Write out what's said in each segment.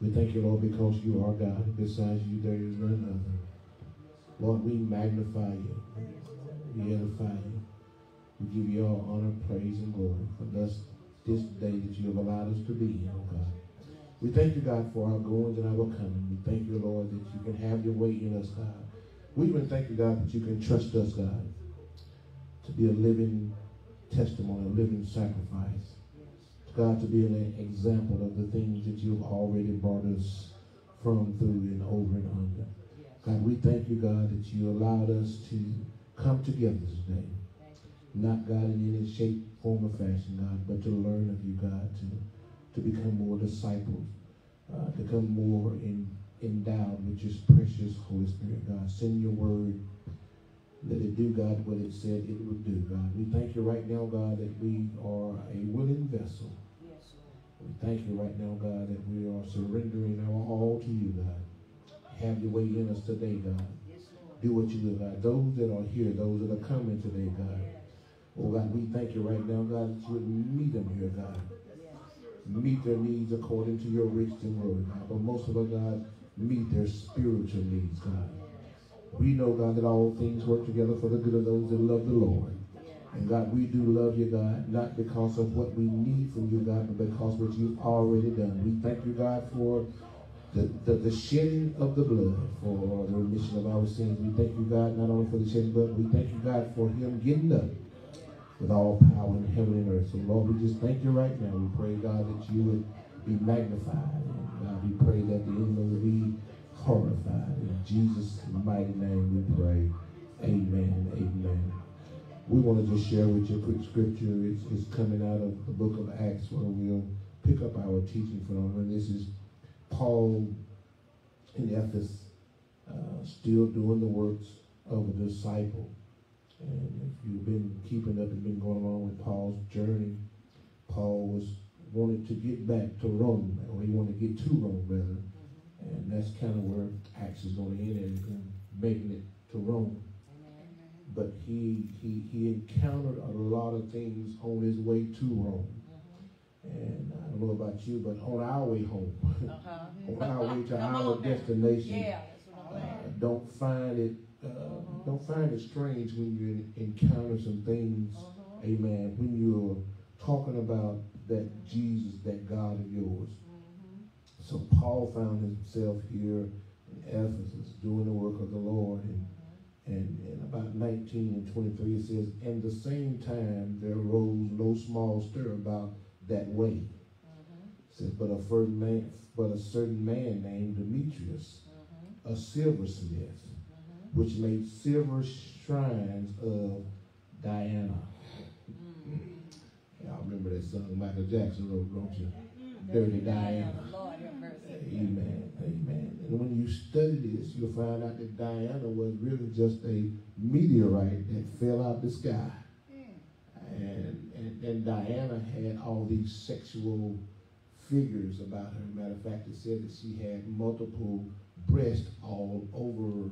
We thank you, Lord, because you are God. Besides you, there is none other. Lord, we magnify you. We edify you. We give you all honor, praise, and glory for thus this day that you have allowed us to be in, oh God. We thank you, God, for our goings and our coming. We thank you, Lord, that you can have your way in us, God. We even thank you, God, that you can trust us, God, to be a living testimony, a living sacrifice. God, to be an example of the things that you've already brought us from, through, and over and under. God, we thank you, God, that you allowed us to come together today. Not, God, in any shape, form, or fashion, God, but to learn of you, God, to, to become more disciples, uh, become more in, endowed with your precious Holy Spirit, God. Send your word. Let it do, God, what it said it would do, God. We thank you right now, God, that we are a willing vessel. We thank you right now, God, that we are surrendering our all to you, God. Have your way in us today, God. Do what you will, God. Those that are here, those that are coming today, God. Oh, God, we thank you right now, God, that you would meet them here, God. Meet their needs according to your riches and glory, God. But most of all, God, meet their spiritual needs, God. We know, God, that all things work together for the good of those that love the Lord. And God, we do love you, God, not because of what we need from you, God, but because what you've already done. We thank you, God, for the, the, the shedding of the blood for the remission of our sins. We thank you, God, not only for the shedding blood, we thank you, God, for him getting up with all power in heaven and earth. So, Lord, we just thank you right now. We pray, God, that you would be magnified. God, we pray that the enemy will be horrified. In Jesus' mighty name we pray. Amen. Amen. We want to just share with you a quick scripture. It's, it's coming out of the book of Acts where we'll pick up our teaching from. And this is Paul in Ephesus, uh, still doing the works of a disciple. And if you've been keeping up and been going along with Paul's journey, Paul was wanted to get back to Rome, or he wanted to get to Rome rather. And that's kind of where Acts is going to end and making it to Rome. But he, he he encountered a lot of things on his way to Rome. And I don't know about you, but on our way home, Uh-huh. on our way to Come our on destination, Yeah, that's what I'm uh, don't find it uh, don't find it strange when you encounter some things, Uh-huh. amen, when you're talking about that Jesus, that God of yours. Mhm. So Paul found himself here in Ephesus doing the work of the Lord. And, and, and about 19 and 23 it says, And the same time there arose no small stir about that way. Mhm. It says, but a certain man, but a certain man named Demetrius, Mhm. a silversmith, Mhm. which made silver shrines of Diana. Y'all remember that song Michael Jackson wrote, don't you? Dirty Diana. Lord have mercy. Amen. Amen. And when you study this, you'll find out that Diana was really just a meteorite that fell out the sky. And, and, and Diana had all these sexual figures about her. Matter of fact, it said that she had multiple breasts all over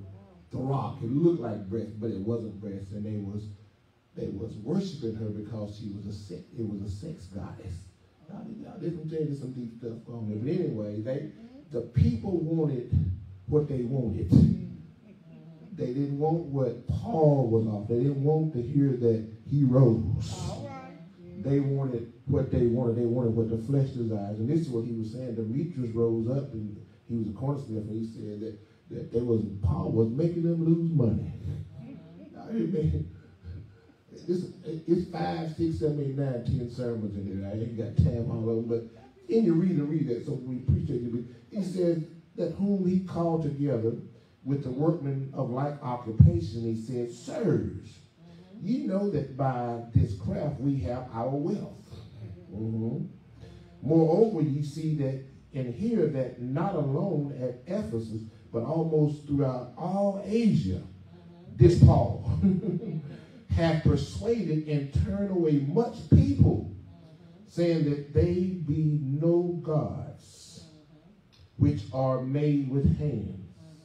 the rock. It looked like breasts, but it wasn't breasts. And they was they was worshiping her because she was a sex, it was a sex goddess. Now, this will tell you some deep stuff on there. But anyway, they the people wanted what they wanted. Mm-hmm. They didn't want what Paul was off. They didn't want to hear that he rose. They wanted what they wanted. They wanted what the flesh desires. And this is what he was saying. Demetrius rose up and he was a cornersmith and he said that, that there was Paul was making them lose money. Mm-hmm. Amen. It's, it's five, six, seven, eight, nine, ten sermons in here. I ain't got time all of them, but in your reading, read that. So we appreciate you. He says that whom he called together with the workmen of like occupation, he said, Sirs, you know that by this craft we have our wealth. Mhm. Moreover, you see that and hear that not alone at Ephesus, but almost throughout all Asia, this Paul hath persuaded and turned away much people, saying that they be no gods mm-hmm. which are made with hands. Mm-hmm.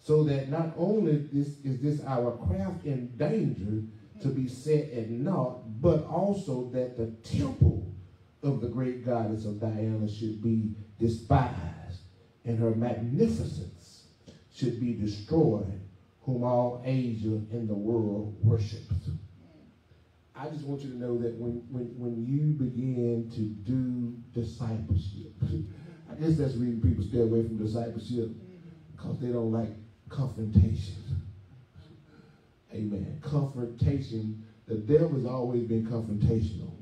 So that not only this is this our craft in danger to be mm-hmm. set at naught, but also that the temple of the great goddess of Diana should be despised, and her magnificence should be destroyed, whom all Asia in the world worships. I just want you to know that when, when, when you begin to do discipleship, I guess that's the reason people stay away from discipleship because they don't like confrontation. Amen. Confrontation, the has always been confrontational.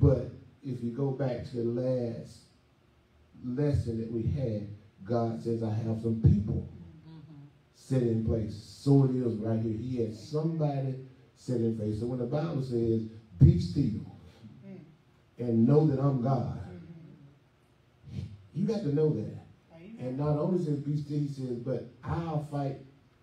But if you go back to the last lesson that we had, God says, I have some people set in place. So it is right here. He had somebody set in place. So when the Bible says, be still mm-hmm. and know that I'm God, mm-hmm. you got to know that. And not only says be still, he says, but I'll fight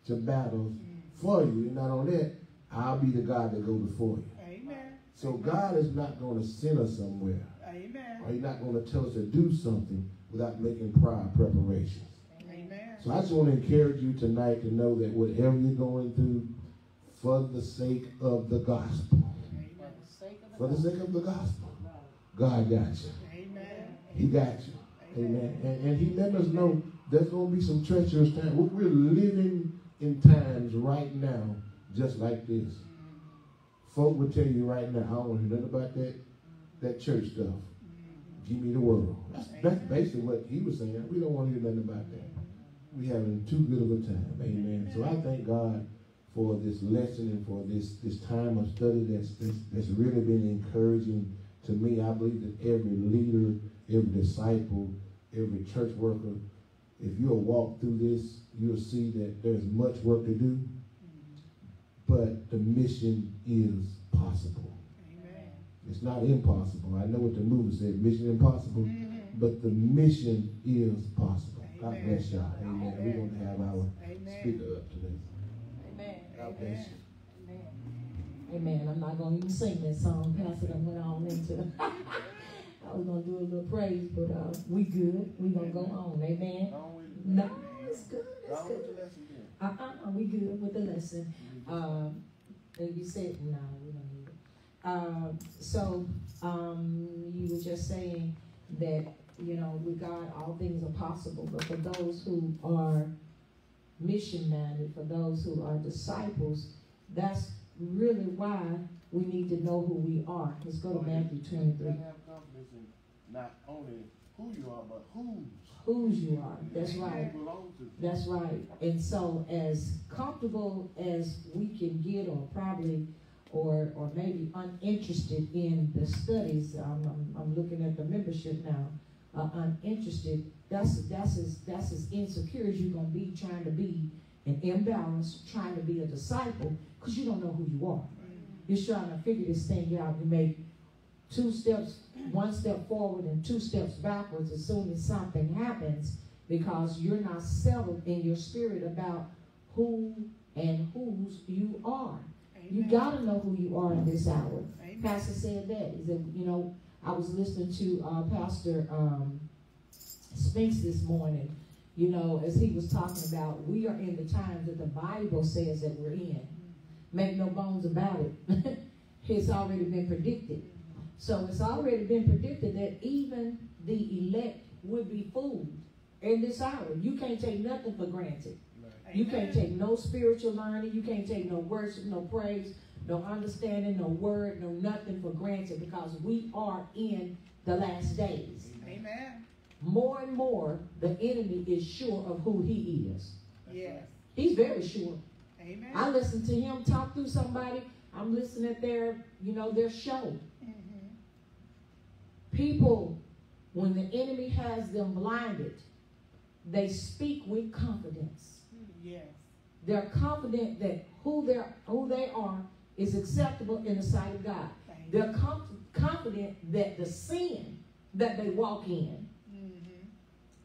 your battles mm-hmm. for you. And not only that, I'll be the God that go before you. Amen. So God is not going to send us somewhere. Amen. Or he's not going to tell us to do something without making prior preparations. Amen. So I just want to encourage you tonight to know that whatever you're going through, for the sake of the gospel, For the sake of the gospel, God got you. Amen. He got you. Amen. And, and he let us know there's going to be some treacherous times. We're living in times right now just like this. Folk will tell you right now, I don't want to hear nothing about that, that church stuff. Give me the world. That's, that's basically what he was saying. We don't want to hear nothing about that. We're having too good of a time. Amen. So I thank God for this lesson and for this, this time of study that's, that's, that's really been encouraging to me. I believe that every leader, every disciple, every church worker, if you'll walk through this, you'll see that there's much work to do, but the mission is possible. Amen. It's not impossible. I know what the movie said, mission impossible, mm-hmm. but the mission is possible. God bless y'all. Amen. We're going to have our Amen. speaker up today. Amen. God bless you. Amen. Amen. I'm not gonna even sing that song. Pastor done went on into. I was gonna do a little praise, but uh, we good. We gonna go on. Amen. No, it's good. It's good. Uh uh, we good with the lesson. Um, and you said no, we don't need it. Um, so um, you were just saying that you know with God all things are possible, but for those who are mission minded, for those who are disciples, that's really why we need to know who we are. Let's go to Matthew 23. gotta have confidence in not only who you are, but whose Whose you are. That's right. you belong to. That's right. And so, as comfortable as we can get, or probably, or or maybe uninterested in the studies, um, I'm, I'm looking at the membership now. Uh, uninterested. That's that's as that's as insecure as you're gonna be trying to be an imbalance, trying to be a disciple, because you don't know who you are. You're trying to figure this thing out. You make two steps, one step forward and two steps backwards as soon as something happens because you're not settled in your spirit about who and whose you are. You got to know who you are in this hour. Amen. Pastor said that. He said, you know, I was listening to uh, Pastor um, Spinks this morning, you know, as he was talking about we are in the times that the Bible says that we're in. Make no bones about it. it's already been predicted. So it's already been predicted that even the elect would be fooled in this hour. You can't take nothing for granted. You can't take no spiritual learning. You can't take no worship, no praise, no understanding, no word, no nothing for granted because we are in the last days. Amen. More and more, the enemy is sure of who he is. Yes. He's very sure. Amen. I listen to him talk through somebody. I'm listening at their, you know, their show. Mhm. People, when the enemy has them blinded, they speak with confidence. Yes. They're confident that who they are who they are is acceptable in the sight of God. Thank. They're com- confident that the sin that they walk in.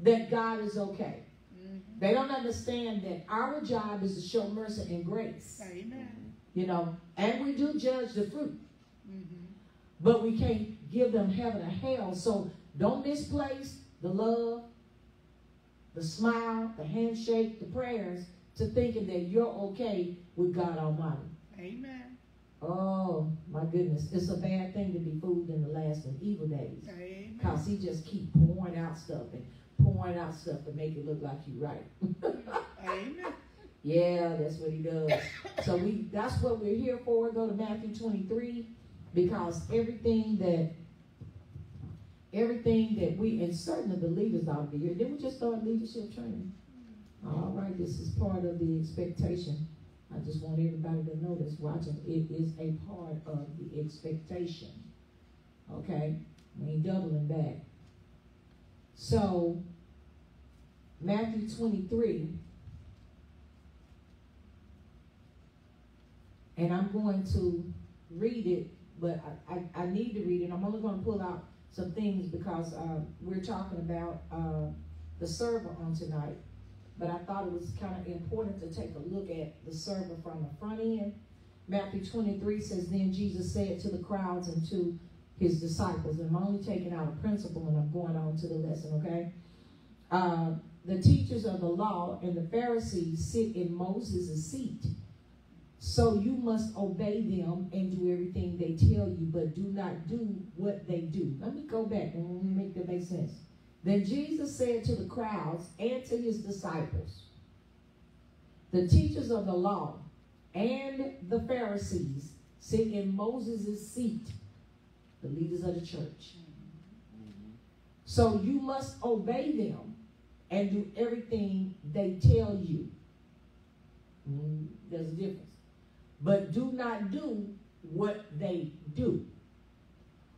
That God is okay. Mhm. They don't understand that our job is to show mercy and grace, Amen. you know, and we do judge the fruit, Mhm. but we can't give them heaven or hell. So don't misplace the love, the smile, the handshake, the prayers to thinking that you're okay with God Almighty. Amen. Oh my goodness, it's a bad thing to be fooled in the last and evil days. Amen. Cause he just keep pouring out stuff and pouring out stuff to make it look like you right. Amen. Yeah, that's what he does. So we that's what we're here for. Go to Matthew 23 because everything that everything that we and certain of the leaders be here. Then we just start leadership training. All right, this is part of the expectation. I just want everybody to know this. Watching it is a part of the expectation. Okay, we ain't doubling back. So Matthew 23. and I'm going to read it, but I, I, I need to read it. I'm only going to pull out some things because uh, we're talking about uh, the server on tonight. But I thought it was kind of important to take a look at the server from the front end. Matthew 23 says, Then Jesus said to the crowds and to his disciples, and I'm only taking out a principle and I'm going on to the lesson, okay? Uh, the teachers of the law and the Pharisees sit in Moses' seat. So you must obey them and do everything they tell you, but do not do what they do. Let me go back and make that make sense. Then Jesus said to the crowds and to his disciples, the teachers of the law and the Pharisees sit in Moses' seat, the leaders of the church. Mm-hmm. So you must obey them and do everything they tell you. Mm, There's a difference but do not do what they do.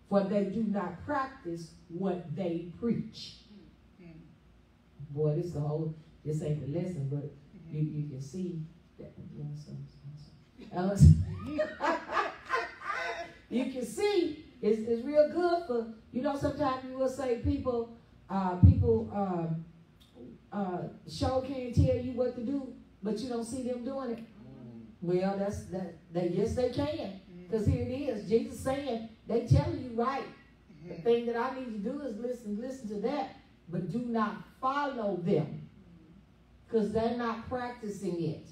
For they do not practice what they preach. Mm-hmm. Boy, this the whole this ain't the lesson, but mm-hmm. you, you can see that you know, some, some, some. you can see it's, it's real good for you know sometimes you will say people uh, people um, uh, show can't tell you what to do, but you don't see them doing it. Well, that's that. That yes, they can. Because here it is. Jesus saying they tell you right. The thing that I need to do is listen, listen to that, but do not follow them, because they're not practicing it.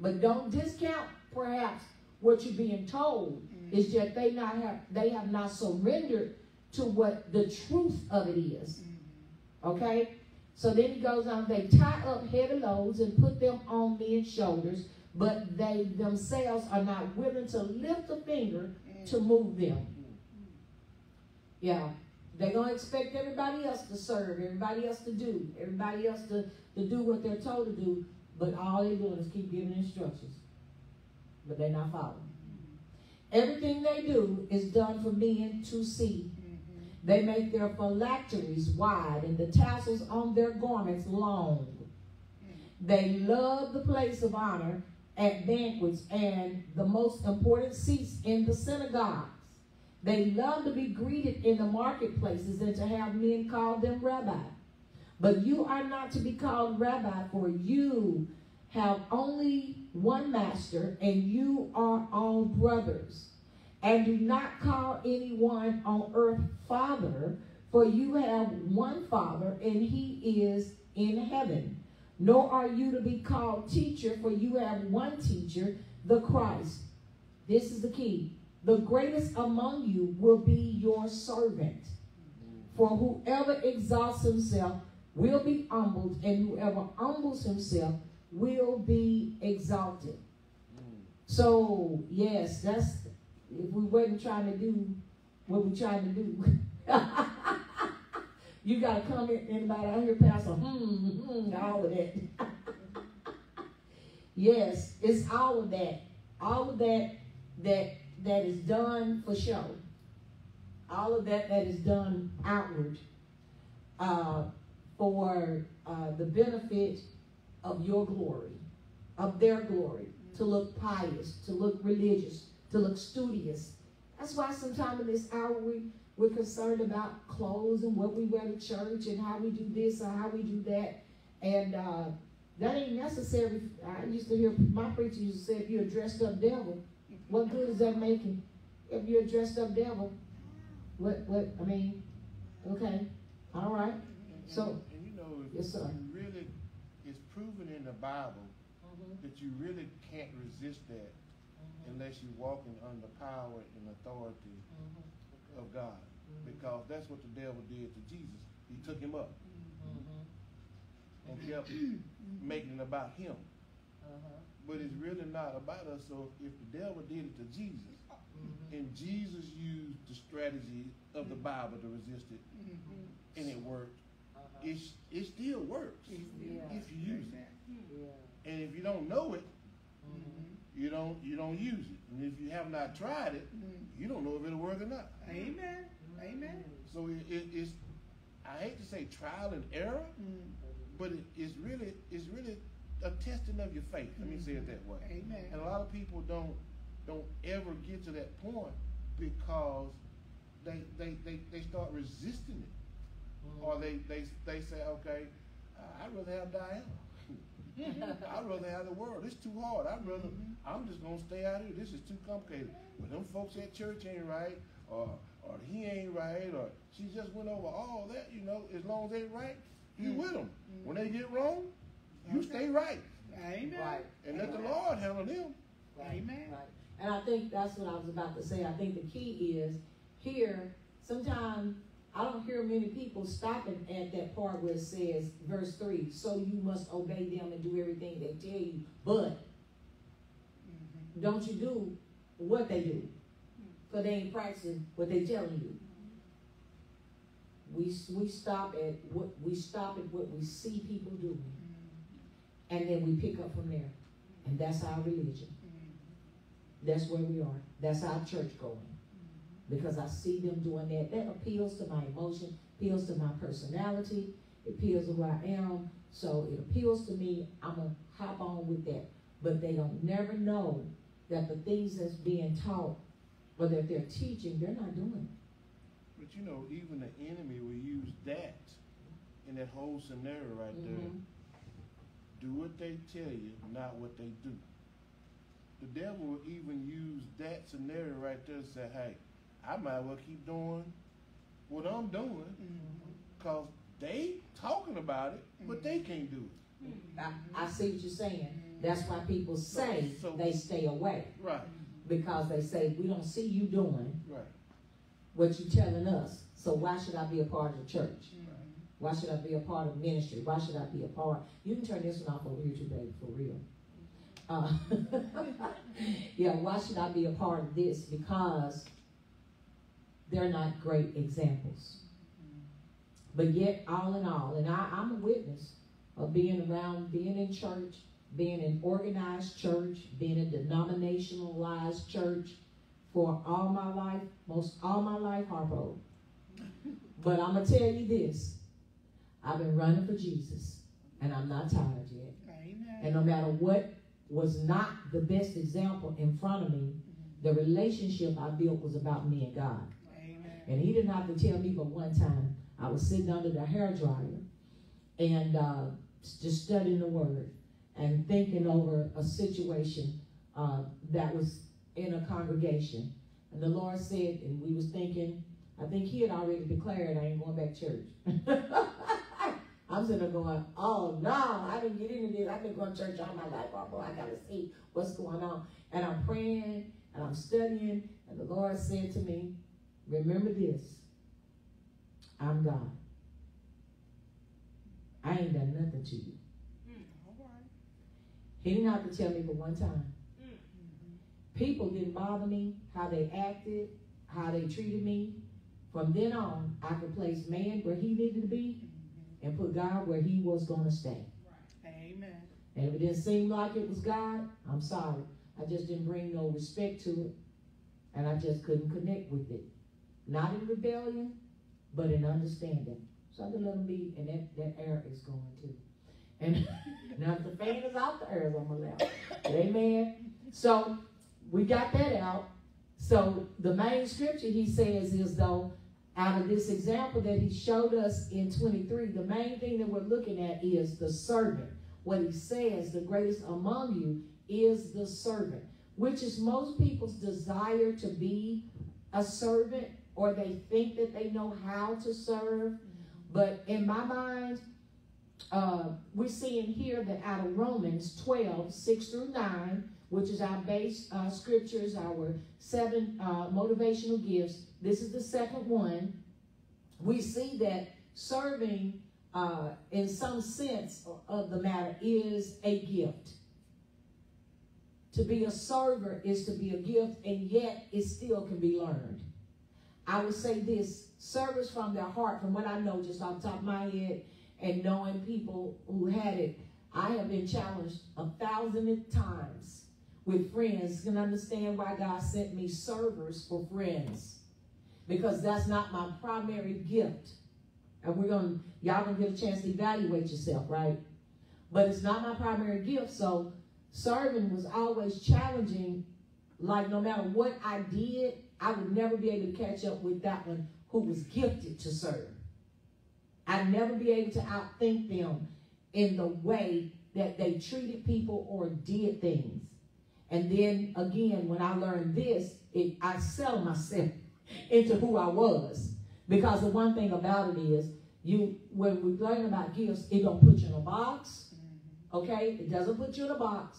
But don't discount perhaps what you're being told. Is that they not have they have not surrendered to what the truth of it is. Mm-hmm. Okay. So then he goes on. They tie up heavy loads and put them on men's shoulders but they themselves are not willing to lift a finger to mm-hmm. move them. Mm-hmm. Yeah. They're going to expect everybody else to serve, everybody else to do, everybody else to, to do what they're told to do, but all they're doing is keep giving instructions. But they're not following. Everything they do is done for men to see. Mm-hmm. They make their phylacteries wide and the tassels on their garments long. Mm-hmm. They love the place of honor at banquets and the most important seats in the synagogues. They love to be greeted in the marketplaces and to have men call them rabbi. But you are not to be called rabbi, for you have only one master, and you are all brothers. And do not call anyone on earth father, for you have one father, and he is in heaven nor are you to be called teacher, for you have one teacher, the Christ. This is the key. The greatest among you will be your servant. For whoever exalts himself will be humbled, and whoever humbles himself will be exalted. So, yes, that's if we wasn't trying to do what we're trying to do. You got to come in, anybody out here, Pastor, hmm, hmm, all of that. yes, it's all of that. All of that that that is done for show. All of that that is done outward uh, for uh, the benefit of your glory, of their glory, to look pious, to look religious, to look studious. That's why sometimes in this hour we we're concerned about clothes and what we wear to church and how we do this or how we do that. And uh, that ain't necessary. I used to hear my preacher used to say, if you're a dressed up devil, what good is that making? If you're a dressed up devil, what, what, I mean, okay, all right. So- and you know, if Yes, sir. you really, it's proven in the Bible Mm-hmm. that you really can't resist that unless you're walking under the power and authority Mhm. of God. Because that's what the devil did to Jesus. He took him up Mhm. and kept making it about him. Uh-huh. But it's really not about us. So if the devil did it to Jesus, Mhm. and Jesus used the strategy of the Bible to resist it, Mhm. and it worked. It, it still works Yeah. if you use it. Yeah. And if you don't know it, Mhm. you don't you don't use it. And if you have not tried it, Mhm. you don't know if it'll work or not. Amen. Amen. So it, it, it's I hate to say trial and error, Mhm. but it, it's really it's really a testing of your faith. Let me say it that way. Amen. And a lot of people don't don't ever get to that point because they they, they, they start resisting it. Mhm. Or they, they they say, okay, uh, I'd rather have Diana. I'd rather have the world. It's too hard. I'd rather Mhm. I'm just gonna stay out here. This is too complicated. But them folks at church ain't right, or or he ain't right, or she just went over all that. You know, as long as they right, you Mhm. with them. When they get wrong, you Okay. stay right, Amen. Right. and let the Lord handle them. Right, Amen. Right. And I think that's what I was about to say. I think the key is here, sometimes I don't hear many people stopping at that part where it says, verse 3, so you must obey them and do everything they tell you, but Mhm. don't you do what they do. Mm-hmm. Because they ain't practicing what they telling you. We, we stop at what we stop at what we see people doing, mm-hmm. and then we pick up from there. And that's our religion. Mm-hmm. That's where we are. That's our church going. Because I see them doing that. That appeals to my emotion, appeals to my personality, it appeals to who I am. So it appeals to me. I'm going to hop on with that. But they don't never know that the things that's being taught or that they're teaching, they're not doing. But you know, even the enemy will use that in that whole scenario right there. Mhm. Do what they tell you, not what they do. The devil will even use that scenario right there and say, hey, I might as well keep doing what I'm doing mm-hmm. because they talking about it, but they mm-hmm. can't do it. Mm-hmm. I, I see what you're saying. That's why people say So- they stay away. Right, Because they say, we don't see you doing right. what you're telling us. So why should I be a part of the church? Mhm. Why should I be a part of ministry? Why should I be a part? You can turn this one off over here too, baby, for real. Uh, yeah, why should I be a part of this? Because they're not great examples. But yet, all in all, and I, I'm a witness of being around, being in church, being in organized church, being in denominationalized church for all my life, most all my life, Harpo. But I'm gonna tell you this: I've been running for Jesus, and I'm not tired yet. Amen. And no matter what was not the best example in front of me, the relationship I built was about me and God. And he didn't have to tell me but one time. I was sitting under the hair dryer and uh, just studying the word and thinking over a situation uh, that was in a congregation. And the Lord said, and we was thinking, I think he had already declared I ain't going back to church. I'm sitting there going, oh no, I didn't get into this. I've been going to church all my life, oh boy, I gotta see what's going on. And I'm praying and I'm studying, and the Lord said to me, Remember this. I'm God. I ain't done nothing to you. Mm, right. He didn't have to tell me for one time. Mm. People didn't bother me, how they acted, how they treated me. From then on, I could place man where he needed to be mm-hmm. and put God where he was going to stay. Amen. And if it didn't seem like it was God, I'm sorry. I just didn't bring no respect to it. And I just couldn't connect with it. Not in rebellion, but in understanding. So I can let them be, and that, that air is going too. And now the fan is out, the air is on my left. Amen. So we got that out. So the main scripture he says is though, out of this example that he showed us in 23, the main thing that we're looking at is the servant. What he says, the greatest among you is the servant, which is most people's desire to be a servant or they think that they know how to serve. But in my mind, uh, we're seeing here that out of Romans 12, 6 through 9, which is our base uh, scriptures, our seven uh, motivational gifts. This is the second one. We see that serving, uh, in some sense of the matter, is a gift. To be a server is to be a gift, and yet it still can be learned. I would say this service from their heart, from what I know just off the top of my head, and knowing people who had it, I have been challenged a thousand times with friends. Can understand why God sent me servers for friends. Because that's not my primary gift. And we're gonna y'all gonna get a chance to evaluate yourself, right? But it's not my primary gift, so serving was always challenging. Like no matter what I did, I would never be able to catch up with that one who was gifted to serve. I'd never be able to outthink them in the way that they treated people or did things. And then again, when I learned this, it, I settled myself into who I was. Because the one thing about it is, you when we learn about gifts, it don't put you in a box. Mm-hmm. Okay? It doesn't put you in a box.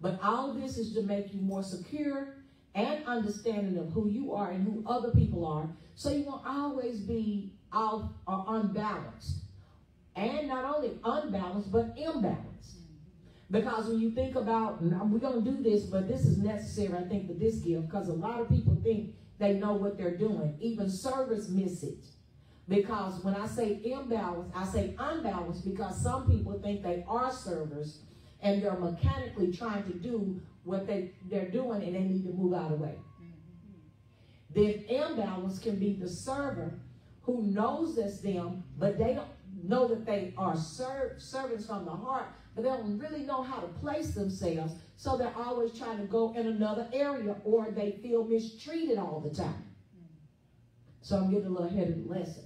But all of this is to make you more secure and understanding of who you are and who other people are. So you won't always be off or unbalanced. And not only unbalanced, but imbalanced. Because when you think about, we're going to do this, but this is necessary, I think, for this gift, because a lot of people think they know what they're doing. Even servers miss it. Because when I say imbalanced, I say unbalanced because some people think they are servers and they're mechanically trying to do what they, they're doing and they need to move out of the way. Then imbalance can be the server who knows that's them, but they don't know that they are ser- servants from the heart, but they don't really know how to place themselves. So they're always trying to go in another area or they feel mistreated all the time. So I'm getting a little ahead of the lesson.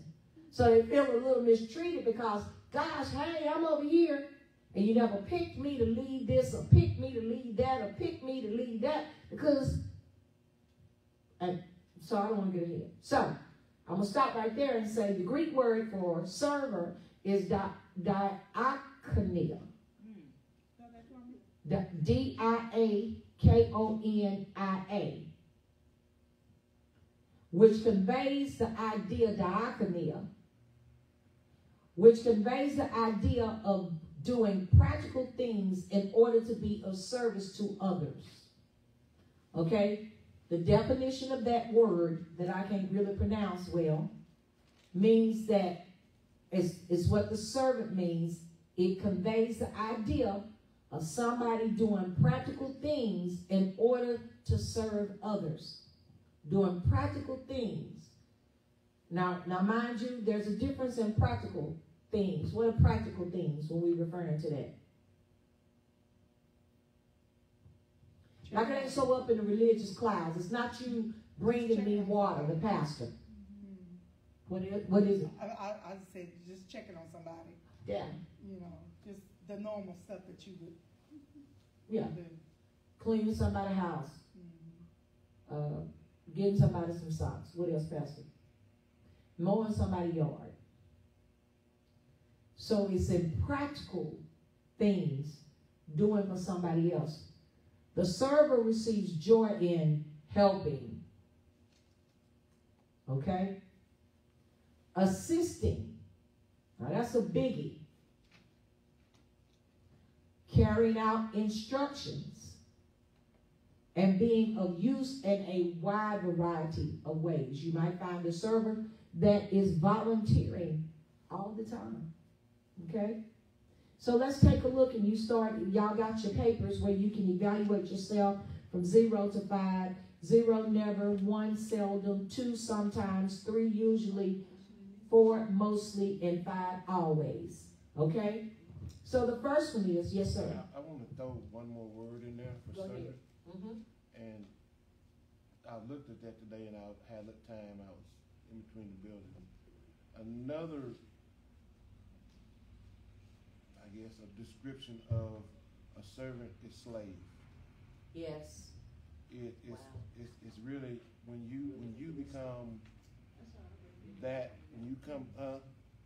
So they feel a little mistreated because, gosh, hey, I'm over here. And you never picked me to lead this or picked me to lead that or picked me to lead that because, and so I don't want to get ahead. So I'm going to stop right there and say the Greek word for server is di- diakonia. D-I-A-K-O-N-I-A. Which conveys the idea, diakonia, which conveys the idea of doing practical things in order to be of service to others. Okay? The definition of that word that I can't really pronounce well means that is, is what the servant means. It conveys the idea of somebody doing practical things in order to serve others. Doing practical things. Now, now mind you, there's a difference in practical things. What are practical things when we referring to that? Like it ain't so up in the religious clouds. It's not you bringing me water, the pastor. What is, what is it? I, I, I said just checking on somebody, Yeah, you know, just the normal stuff that you would yeah. do. Cleaning somebody's house. Uh, getting somebody some socks. What else, Pastor? Mowing somebody's yard. So it's in practical things doing for somebody else. The server receives joy in helping. Okay? Assisting. Now that's a biggie. Carrying out instructions and being of use in a wide variety of ways. You might find a server that is volunteering all the time. Okay? So let's take a look and you start, y'all got your papers where you can evaluate yourself from zero to five. Zero never, one seldom, two sometimes, three usually, four mostly, and five always. Okay? So the first one is, yes sir. I, I want to throw one more word in there for Go service. Mm-hmm. And I looked at that today and I had a time I was in between the buildings. Another, guess, a description of a servant is slave. Yes. It, it's, Wow. it's, it's really, when you, when you become that, when you come, uh,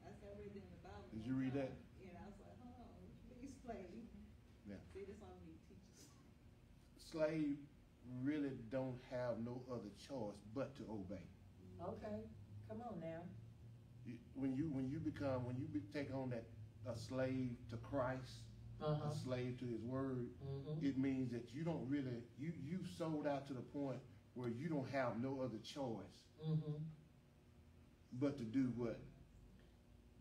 I said everything in the Bible. Did you read that? And I was like, hold on, please explain. Yeah. See, this all we teachers. slave really don't have no other choice but to obey. Okay, come on now. When you when you become when you be, take on that a slave to Christ, Uh-huh. a slave to His Word, Mm-hmm. it means that you don't really you you sold out to the point where you don't have no other choice Mm-hmm. but to do what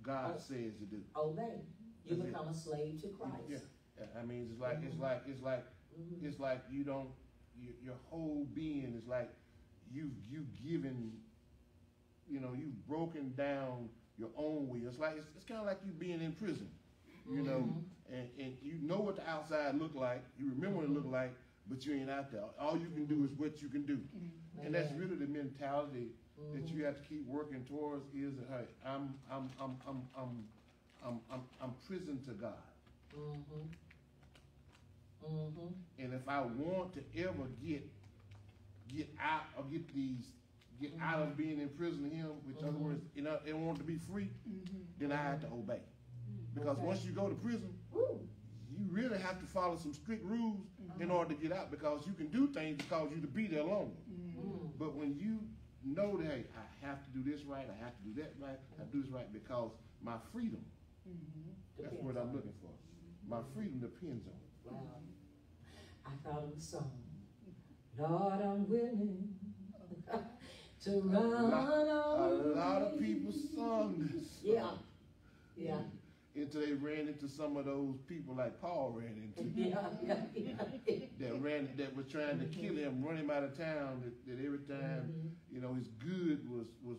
God Oh. says to do. Obey. You That's it. become a slave to Christ. Yeah, I mean it's like it's Mhm. like it's like Mhm. it's like you don't your, your whole being is like you you've given you know you've broken down your own will it's like it's, it's kind of like you being in prison you know Mhm. and, and you know what the outside look like you remember what it look like but you ain't out there all you can do is what you can do and that's really the mentality that Mhm. you have to keep working towards is that hey i'm i'm i'm i'm i'm i'm i'm, I'm prison to god Mhm. Mhm. And if I want to ever get get out or get these get out of being in prison to him, which other Mhm. words, you know, and want to be free, Mhm. then I have to obey. Because Okay. once you go to prison, Woo. you really have to follow some strict rules Mm-hmm. in order to get out because you can do things that cause you to be there longer. Mm. But when you know that hey, I have to do this right, I have to do that right, I have to do this right because my freedom, that's what I'm looking for. My freedom depends on it. Wow. I thought of a song. Lord, I'm willing to run A lot of people sung this. Yeah. Yeah. until they ran into some of those people like Paul ran into Yeah. Yeah. Yeah. that ran that were trying to kill him, run him out of town. That, that every time Mhm. you know his good was was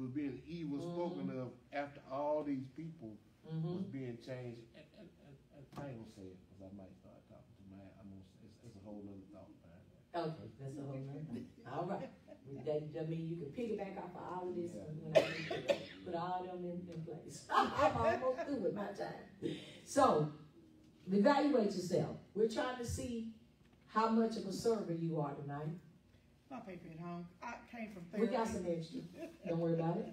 was being evil spoken of after all these people was Mhm. being changed. And, and, and, and I ain't gonna say it because I might start talking to my. I'm gonna. Say, it's, it's a whole other thought. Man. Okay, that's a whole nother. All right. That, that mean you can piggyback off of all of this and when I to put all them in, in place. I'm almost through with my time. So, evaluate yourself. We're trying to see how much of a server you are tonight. My paper at home. I came from We therapy. got some extra. Don't worry about it.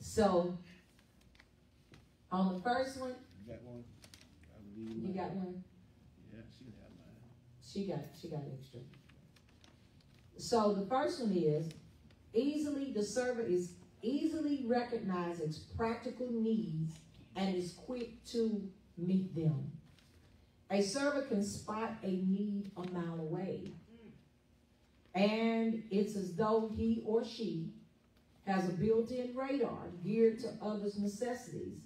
So, on the first one, You got one? I believe you got one? Yeah, she got mine. She got she got extra. So the first one is easily the server is easily recognizes practical needs and is quick to meet them. A server can spot a need a mile away. And it's as though he or she has a built-in radar geared to others' necessities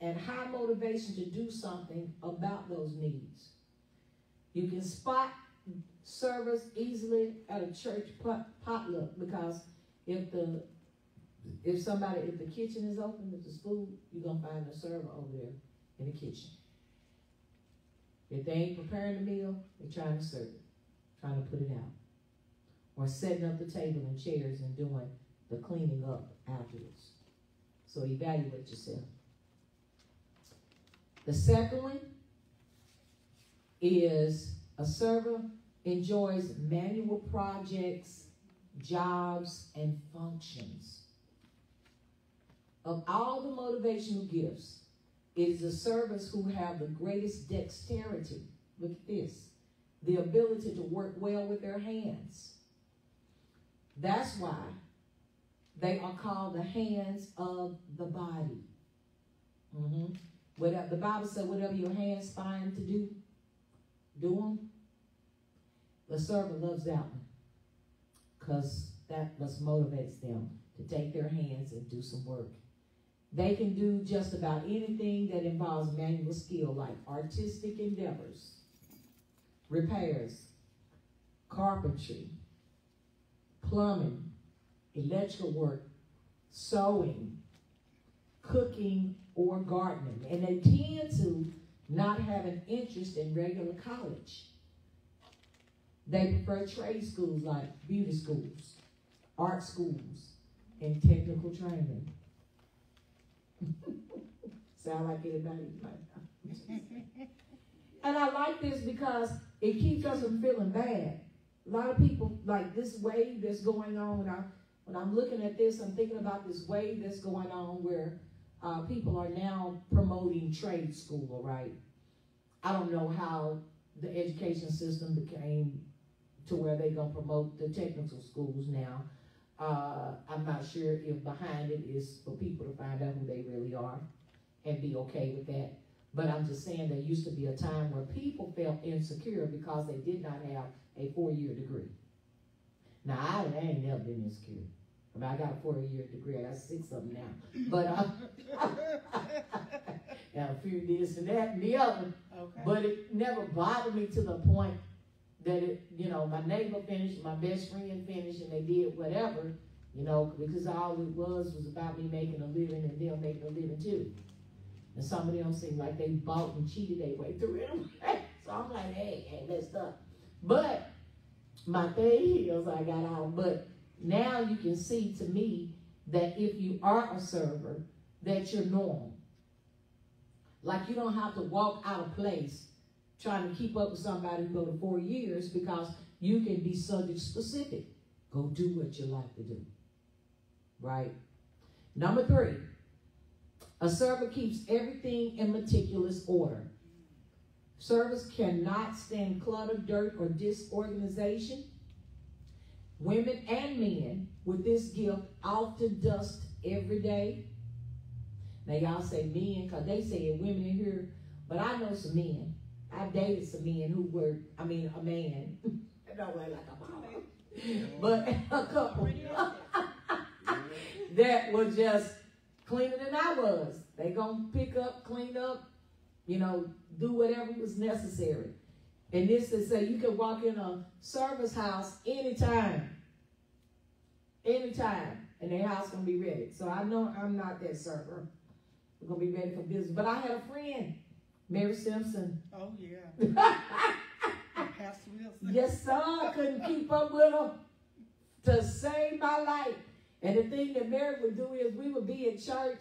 and high motivation to do something about those needs. You can spot servers easily at a church pot- potluck because if the if somebody if the kitchen is open, if the food, you're gonna find a server over there in the kitchen. If they ain't preparing the meal, they're trying to serve it, trying to put it out. Or setting up the table and chairs and doing the cleaning up afterwards. So evaluate yourself. The second one is a server enjoys manual projects, jobs, and functions. Of all the motivational gifts, it is the servants who have the greatest dexterity. Look at this the ability to work well with their hands. That's why they are called the hands of the body. Mm-hmm. Whatever the Bible said, whatever your hands find to do, do them. The servant loves that one because that what motivates them to take their hands and do some work. They can do just about anything that involves manual skill, like artistic endeavors, repairs, carpentry, plumbing, electrical work, sewing, cooking, or gardening. And they tend to not have an interest in regular college. They prefer trade schools like beauty schools, art schools, and technical training. Sound like anybody? and I like this because it keeps us from feeling bad. A lot of people like this wave that's going on. When I when I'm looking at this, I'm thinking about this wave that's going on where uh, people are now promoting trade school. Right? I don't know how the education system became to where they're gonna promote the technical schools now. Uh, I'm not sure if behind it is for people to find out who they really are and be okay with that. But I'm just saying there used to be a time where people felt insecure because they did not have a four-year degree. Now, I, I ain't never been insecure. I mean, I got a four-year degree, I got six of them now. But, uh, and a few this and that and the other. Okay. But it never bothered me to the point that it, you know, my neighbor finished, my best friend finished, and they did whatever, you know, because all it was was about me making a living and them making a living too. And some of them seemed like they bought and cheated their way through it. so I'm like, hey, hey, let's stop. But my thing is, I got out. But now you can see to me that if you are a server, that you're normal. Like you don't have to walk out of place trying to keep up with somebody go to four years because you can be subject specific. Go do what you like to do. Right? Number three, a server keeps everything in meticulous order. Servers cannot stand clutter, dirt, or disorganization. Women and men with this gift often dust every day. Now y'all say men, because they say women in here, but I know some men. I've dated some men who were, I mean, a man. I don't like a mama. But a couple that were just cleaner than I was. They gonna pick up, clean up, you know, do whatever was necessary. And this is say you can walk in a service house anytime. Anytime. And their house gonna be ready. So I know I'm not that server. We're gonna be ready for business. But I had a friend, Mary Simpson. Oh, yeah. Pastor Wilson. Yes, sir. I couldn't keep up with her to save my life. And the thing that Mary would do is we would be at church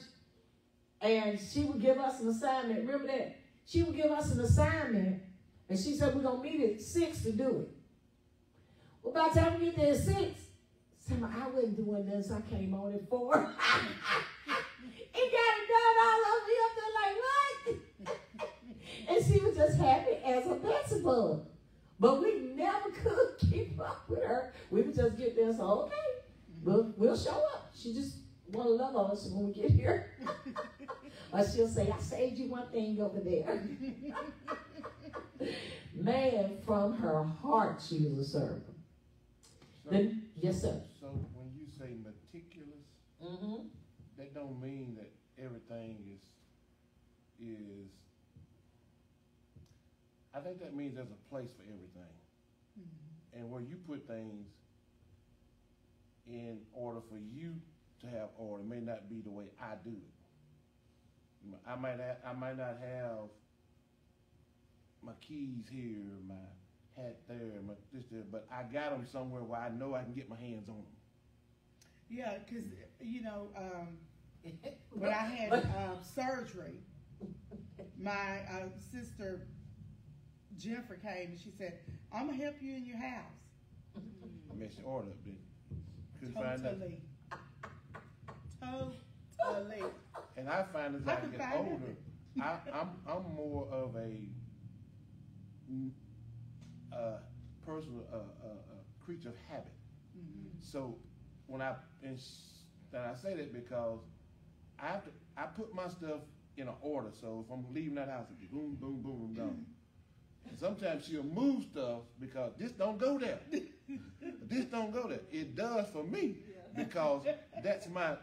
and she would give us an assignment. Remember that? She would give us an assignment and she said, We're going to meet at six to do it. Well, by the time we get there at six, said, I wasn't doing this. I came on at four. he got it done all over me up there like, what? and she was just happy as a Beelzebub. But we never could keep up with her. We would just get there, so okay, we'll, we'll show up. She just want to love on us when we get here. or she'll say, I saved you one thing over there. Man, from her heart, she was a servant. So, Then, yes, sir. so when you say meticulous, Mm-hmm. that don't mean that everything is is I think that means there's a place for everything. And where you put things in order for you to have order may not be the way I do it. I might have, I might not have my keys here, my hat there, my this there, but I got them somewhere where I know I can get my hands on them. Yeah, because, you know, um, when I had um, surgery, my uh, sister Jennifer came and she said, I'm going to help you in your house. I messed your order up, didn't you? Totally. Totally. And I find as I I get older, I, I'm I'm more of a mm, uh, person, a uh, uh, creature of habit. Mhm. So when I and, I say that because I have to I put my stuff in an order. So if I'm leaving that house, it's boom, boom, boom, boom, gone. And sometimes she'll move stuff because this don't go there. this don't go there. It does for me because that's my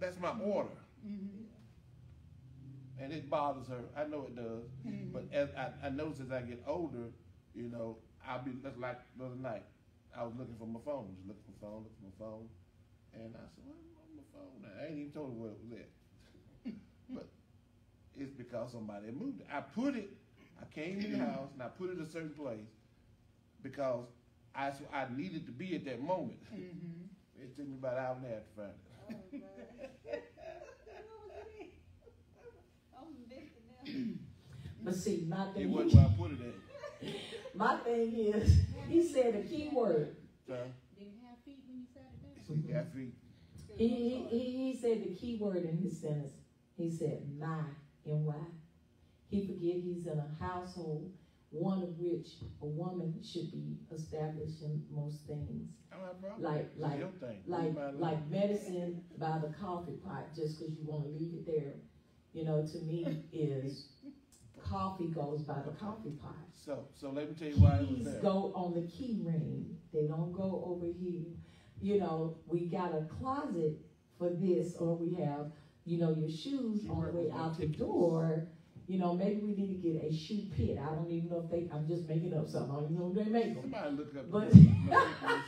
that's my order. Mhm. and it bothers her. I know it does. Mhm. But as I, I notice as I get older, you know, I'll be just like the other night. I was looking for my phone, just looking for my phone, looking for my phone, and I said, "Where's my phone?" at?" I ain't even told her where it was at. but it's because somebody moved it. I put it. I came in the house and I put it a certain place because I I needed to be at that moment. Mhm. It took me about an hour and a half to find it. Oh, God. I'm missing But see, my It thing, wasn't where I put it at. my thing is, he said a key word. So, Did it have feet when you sat it down? it got feet. He, he, he, he said the key word in his sentence. He said, my, and why. He forget he's in a household one of which a woman should be establishing most things. I don't have a problem. Like, like, like, like medicine by the coffee pot, just because you want to leave it there, you know, to me is coffee goes by the coffee pot. So, so let me tell you why it was Keys there. go on the key ring. They don't go over here. You know, we got a closet for this, or we have, you know, your shoes You on the way out the door. You know, maybe we need to get a shoe pit. I don't even know if they. I'm just making up something. I don't even know if they make them. Somebody look up. But-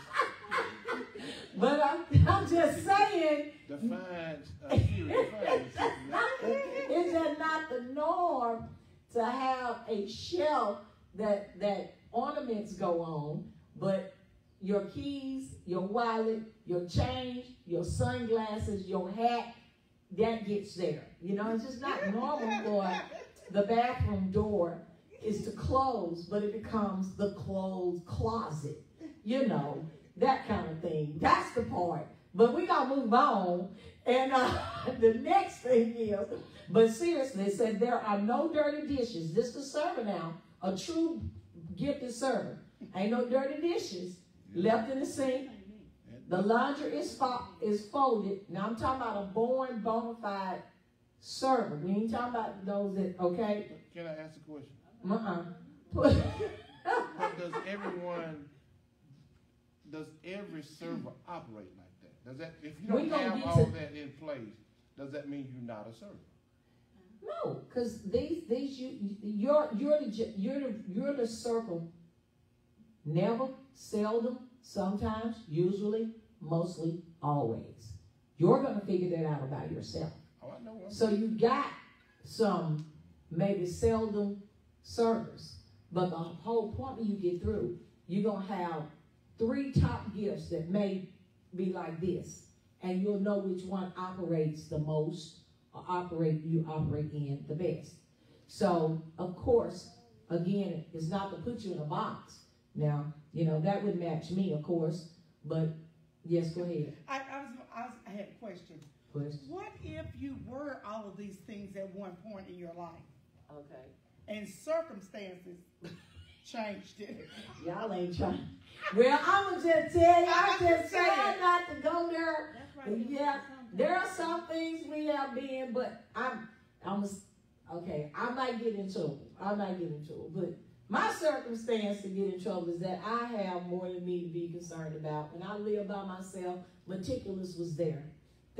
But I'm, I'm just saying, Defines, uh, is that not the norm to have a shelf that that ornaments go on, but your keys, your wallet, your change, your sunglasses, your hat, that gets there. You know, it's just not normal for the bathroom door is to close, but it becomes the closed closet. You know, that kind of thing. That's the part. But we gotta move on. And uh, the next thing is, but seriously, it said there are no dirty dishes. This the server now, a true gifted server. Ain't no dirty dishes left in the sink. The laundry is fo- is folded. Now I'm talking about a born bona fide server. We ain't talking about those that okay. Can I ask a question? Uh-uh. Does everyone, does every server operate like that? Does that, if you don't have all to- that in place, does that mean you're not a server? No, because these these you you're you're the you're the you're the circle. Never, seldom, sometimes, usually, mostly, always. You're gonna figure that out about yourself. Oh, I know one. So you got some maybe seldom servers, but the whole point when you get through, you're gonna have three top gifts that may be like this, and you'll know which one operates the most or operate you operate in the best. So of course, again, it's not to put you in a box. Now, you know that would match me, of course, but yes, go ahead. I, I was, I was, I had a question. Question. What if you were all of these things at one point in your life Okay. and circumstances changed it? Y'all ain't trying. Well, I'm gonna just tell you, I'm just saying. trying not to go there. Right. Yeah, there are some things we have been, but I'm, I'm, okay, I might get in trouble. I might get in trouble, but my circumstance to get in trouble is that I have more than me to be concerned about. When I live by myself, meticulous was there.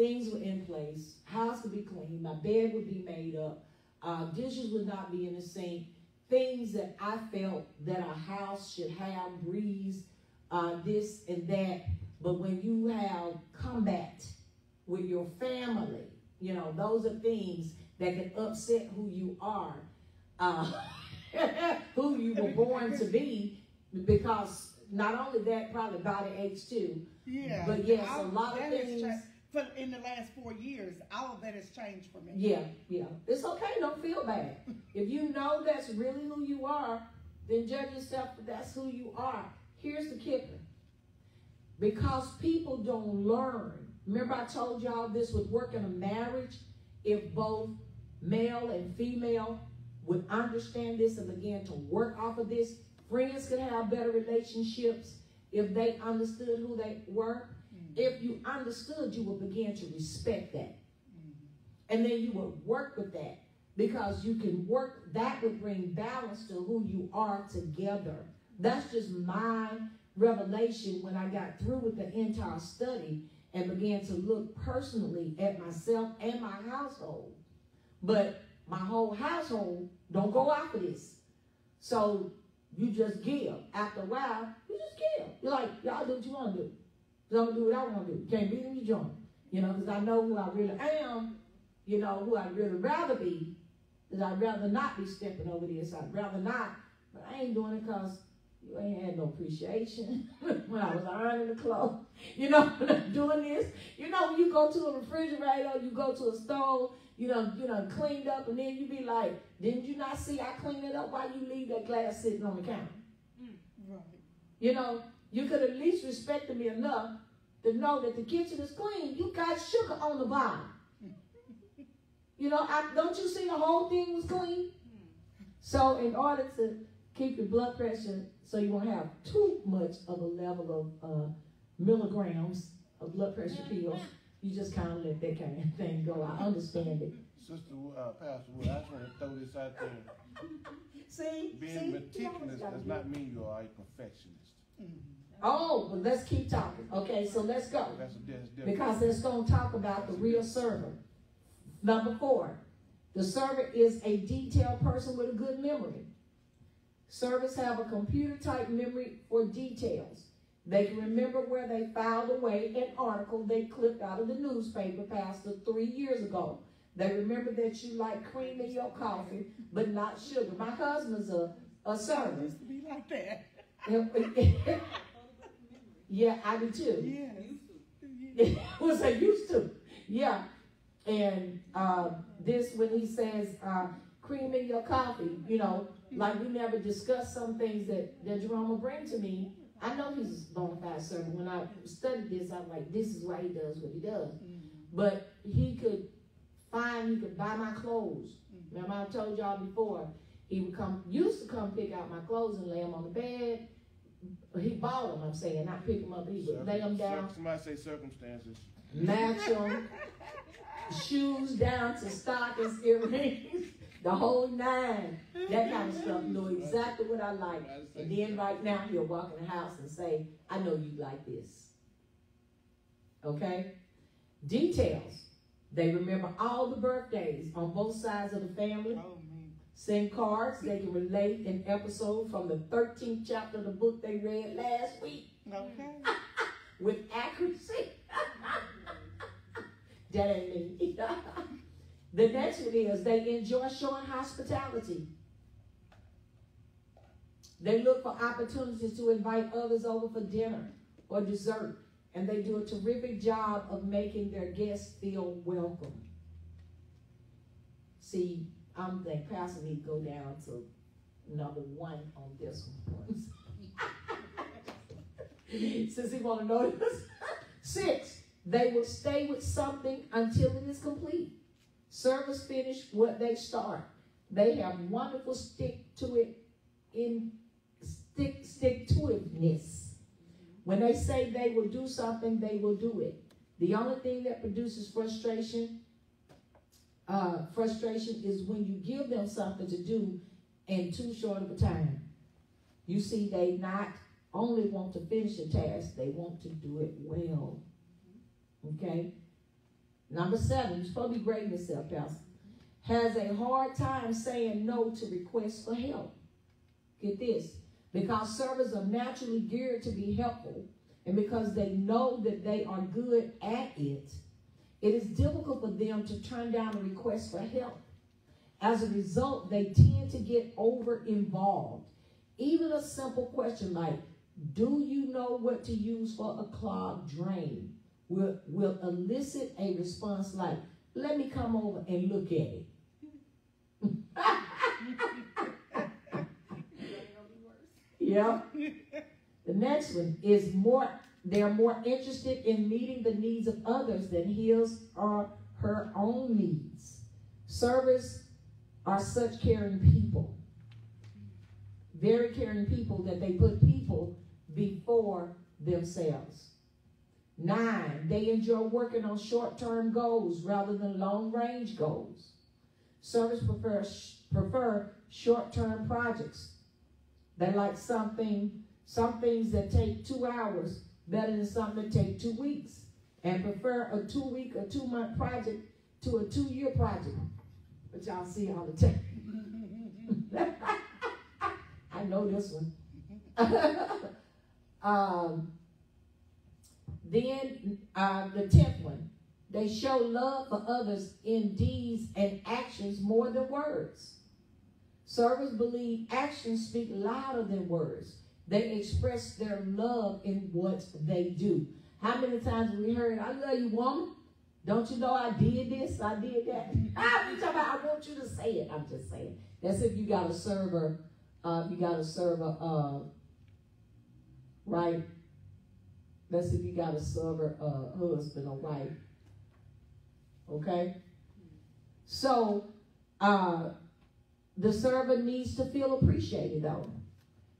Things were in place. House would be clean. My bed would be made up. Uh, dishes would not be in the sink. Things that I felt that a house should have, breeze, uh, this and that. But when you have combat with your family, you know, those are things that can upset who you are, uh, who you were born to be, because not only that, probably body aches too. Yeah. But yes, All a lot of things- For in the last four years, all of that has changed for me. Yeah, yeah. It's okay. Don't feel bad. If you know that's really who you are, then judge yourself that that's who you are. Here's the kicker. Because people don't learn. Remember I told y'all this would work in a marriage if both male and female would understand this and begin to work off of this. Friends could have better relationships if they understood who they were. If you understood, you would begin to respect that. And then you would work with that because you can work, that would bring balance to who you are together. That's just my revelation when I got through with the entire study and began to look personally at myself and my household. But my whole household don't go after this. So you just give. After a while, you just give. You're like, y'all do what you want to do. I'm gonna do what I want to do. Can't beat them, you join. You know, because I know who I really am. You know who I'd really rather be. Because I'd rather not be stepping over this. I'd rather not. But I ain't doing it because you ain't had no appreciation when I was ironing the clothes. You know, doing this. You know, when you go to a refrigerator, you go to a stove, you know, you know, cleaned up, and then you be like, didn't you not see I cleaned it up? Why you leave that glass sitting on the counter? Mm, right. You know, you could at least respect me enough to know that the kitchen is clean. You got sugar on the bottom. You know, I, don't you see the whole thing was clean? So in order to keep your blood pressure so you won't have too much of a level of uh, milligrams of blood pressure pills. You just kind of let that kind of thing go. I understand it. Sister, uh, Pastor Wood, I just want to throw this out there. See, Being see, meticulous does not mean you are a perfectionist. Oh, well, let's keep talking. Okay, so let's go. That's, that's. Because it's going to talk about the real servant. Number four, the servant is a detailed person with a good memory. Servants have a computer type memory for details. They can remember where they filed away an article they clipped out of the newspaper Pastor three years ago. They remember that you like cream in your coffee, but not sugar. My husband's a, a It servant. used to be like that. Yeah, I do too. Yes. was I used to. Yeah. And uh, this, when he says uh, cream in your coffee, you know, like we never discussed some things that, that Jerome will bring to me. I know he's a bona fide servant. When I studied this, I'm like, this is why he does what he does. But he could find, he could buy my clothes. Remember I told y'all before, he would come, used to come pick out my clothes and lay them on the bed. He bought them, I'm saying, not pick them up. He would lay them down Somebody say circumstances. match them, shoes down to stockings, earrings, the whole nine, that kind of stuff. Know exactly what I like. And then right now he'll walk in the house and say, I know you like this. Okay? Details. They remember all the birthdays on both sides of the family. Oh. Send cards. They can relate an episode from the 13th chapter of the book they read last week Okay. with accuracy. that ain't me. the next one is they enjoy showing hospitality. They look for opportunities to invite others over for dinner or dessert, and they do a terrific job of making their guests feel welcome. See, I'm thinking Pastor need to go down to number one on this one. Since he want to know this. Six, they will stay with something until it is complete. Service finish what they start. They have wonderful stick to it in stick stick to itness. When they say they will do something, they will do it. The only thing that produces frustration, uh, frustration is when you give them something to do in too short of a time. You see, they not only want to finish a task, they want to do it well. Okay? Number seven, you're supposed to be grading yourself, Pastor. Has a hard time saying no to requests for help. Get this. Because servers are naturally geared to be helpful, and because they know that they are good at it, it is difficult for them to turn down a request for help. As a result, they tend to get over involved. Even a simple question like, Do you know what to use for a clogged drain? will, will elicit a response like, Let me come over and look at it. yeah. The next one is more, they're more interested in meeting the needs of others than his or her own needs. Servers are such caring people, very caring people that they put people before themselves. Nine, they enjoy working on short term goals rather than long range goals. Servers prefer, prefer short term projects. They like something, some things that take two hours better than something that take two weeks, and prefer a two week or two month project to a two year project, But y'all see all the time. I know this one. um, then uh, the tenth one, they show love for others in deeds and actions more than words. Servers believe actions speak louder than words. They express their love in what they do. How many times we heard, I love you, woman? Don't you know I did this, I did that? Ah, talking about, I want you to say it. I'm just saying. That's if you got a server, uh, you got a server, uh, right? That's if you got a server, uh, husband or wife. Okay? So, uh, the server needs to feel appreciated though.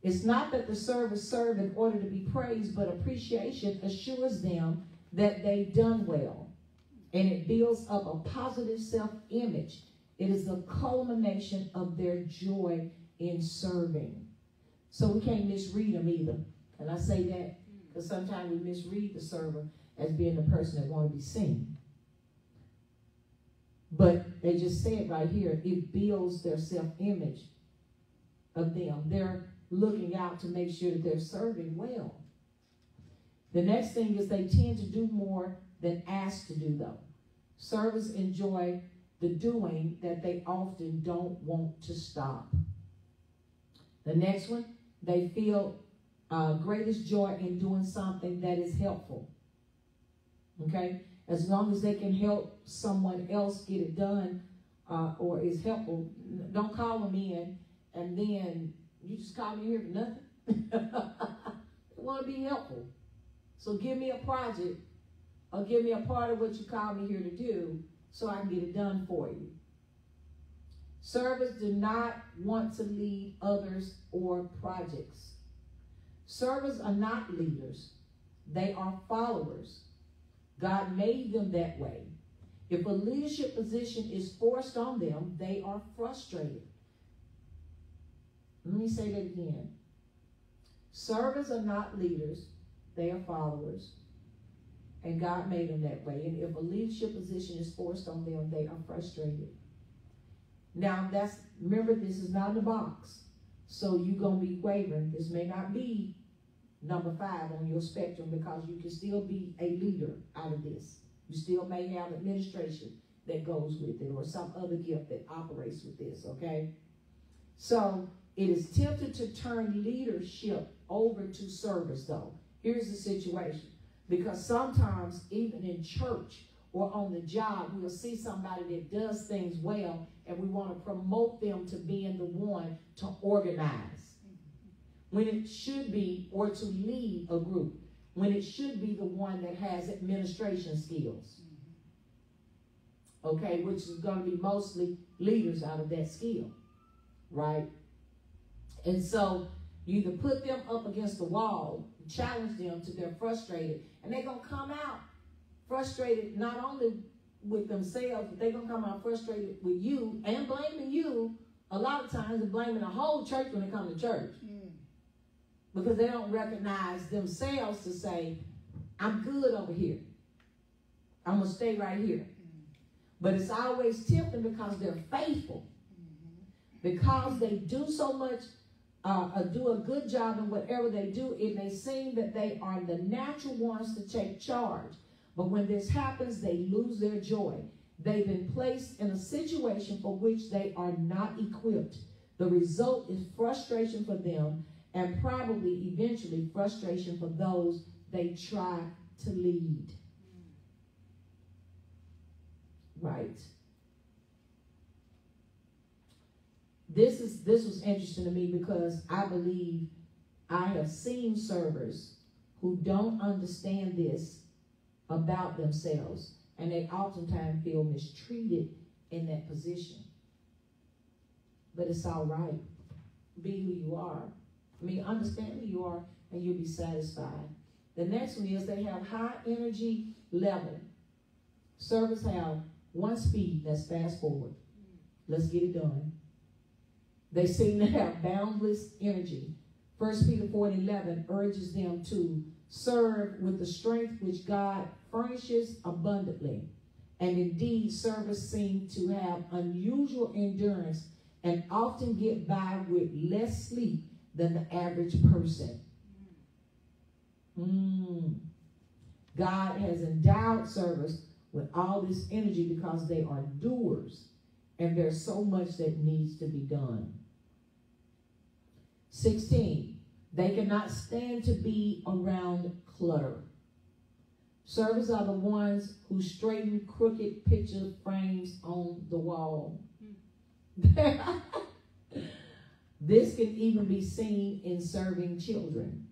It's not that the servers serve in order to be praised, but appreciation assures them that they've done well. And it builds up a positive self image. It is the culmination of their joy in serving. So we can't misread them either. And I say that because sometimes we misread the server as being the person that want to be seen. But they just say it right here. It builds their self-image of them. They're looking out to make sure that they're serving well. The next thing is they tend to do more than ask to do, though. Servers enjoy the doing that they often don't want to stop. The next one, they feel uh, greatest joy in doing something that is helpful. Okay? As long as they can help someone else get it done uh, or is helpful, don't call them in and then you just call me here for nothing. I want to be helpful. So give me a project or give me a part of what you called me here to do so I can get it done for you. Servers do not want to lead others or projects. Servers are not leaders, they are followers. God made them that way. If a leadership position is forced on them, they are frustrated. Let me say that again. Servants are not leaders, they are followers. And God made them that way. And if a leadership position is forced on them, they are frustrated. Now that's remember this is not in the box. So you're gonna be wavering. This may not be number five on your spectrum because you can still be a leader out of this. You still may have administration that goes with it or some other gift that operates with this, okay? So it is tempted to turn leadership over to service though. Here's the situation. Because sometimes even in church or on the job, we'll see somebody that does things well and we want to promote them to being the one to organize when it should be, or to lead a group, when it should be the one that has administration skills. Okay, which is going to be mostly leaders out of that skill, right? And so you either put them up against the wall, challenge them to they're frustrated, and they're going to come out frustrated not only with themselves, but they're going to come out frustrated with you and blaming you a lot of times and blaming the whole church when they come to church. Mm because they don't recognize themselves to say, I'm good over here. I'm going to stay right here. But it's always tempting because they're faithful. Because they do so much, uh, uh, do a good job in whatever they do, it may seem that they are the natural ones to take charge. But when this happens, they lose their joy. They've been placed in a situation for which they are not equipped. The result is frustration for them and probably eventually frustration for those they try to lead. Right. This is this was interesting to me because I believe I have seen servers who don't understand this about themselves and they oftentimes feel mistreated in that position. But it's all right. Be who you are. I mean, understand who you are and you'll be satisfied. The next one is they have high energy level. Servers have one speed, that's fast forward. Let's get it done. They seem to have boundless energy. 1 Peter 4 and 11 urges them to serve with the strength which God furnishes abundantly. And indeed, servers seem to have unusual endurance and often get by with less sleep than the average person. Mm. God has endowed servers with all this energy because they are doers and there's so much that needs to be done. 16. They cannot stand to be around clutter. Servants are the ones who straighten crooked picture frames on the wall. This can even be seen in serving children.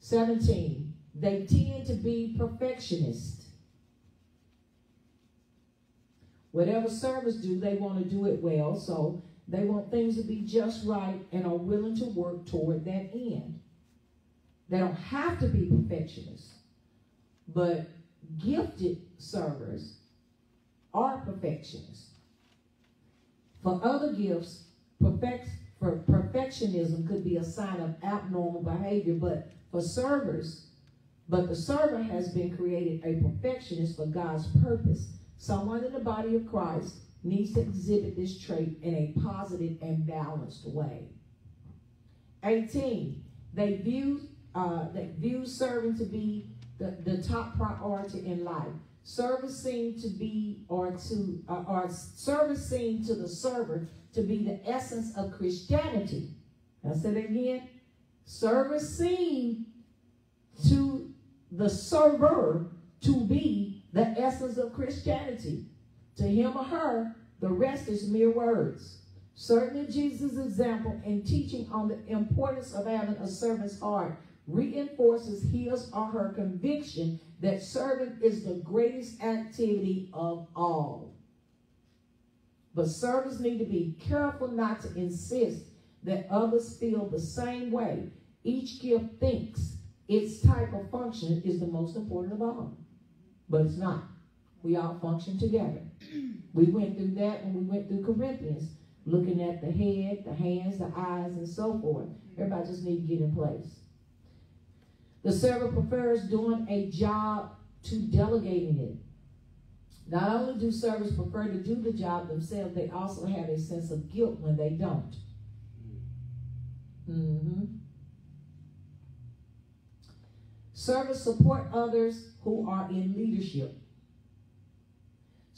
17. They tend to be perfectionists. Whatever service do, they want to do it well. So They want things to be just right and are willing to work toward that end. They don't have to be perfectionists, but gifted servers are perfectionists. For other gifts, perfect, for perfectionism could be a sign of abnormal behavior, but for servers, but the server has been created a perfectionist for God's purpose. Someone in the body of Christ needs to exhibit this trait in a positive and balanced way. 18. They view uh, they view serving to be the, the top priority in life. Service seemed to be or to uh, or service seemed to the server to be the essence of Christianity. I said again. Service seemed to the server to be the essence of Christianity. To him or her, the rest is mere words. Certainly, Jesus' example in teaching on the importance of having a servant's heart reinforces his or her conviction that serving is the greatest activity of all. But servants need to be careful not to insist that others feel the same way. Each gift thinks its type of function is the most important of all. But it's not. We all function together. We went through that when we went through Corinthians, looking at the head, the hands, the eyes, and so forth. Everybody just need to get in place. The server prefers doing a job to delegating it. Not only do servers prefer to do the job themselves, they also have a sense of guilt when they don't. Mm-hmm. Servers support others who are in leadership.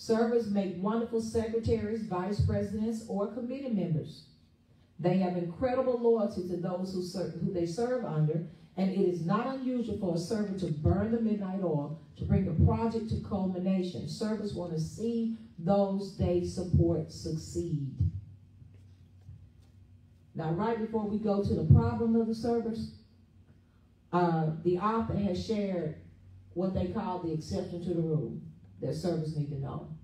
Servers make wonderful secretaries, vice presidents, or committee members. They have incredible loyalty to those who, serve, who they serve under, and it is not unusual for a servant to burn the midnight oil to bring a project to culmination. Servants want to see those they support succeed. Now, right before we go to the problem of the servers, uh, the author has shared what they call the exception to the rule that servants need to know.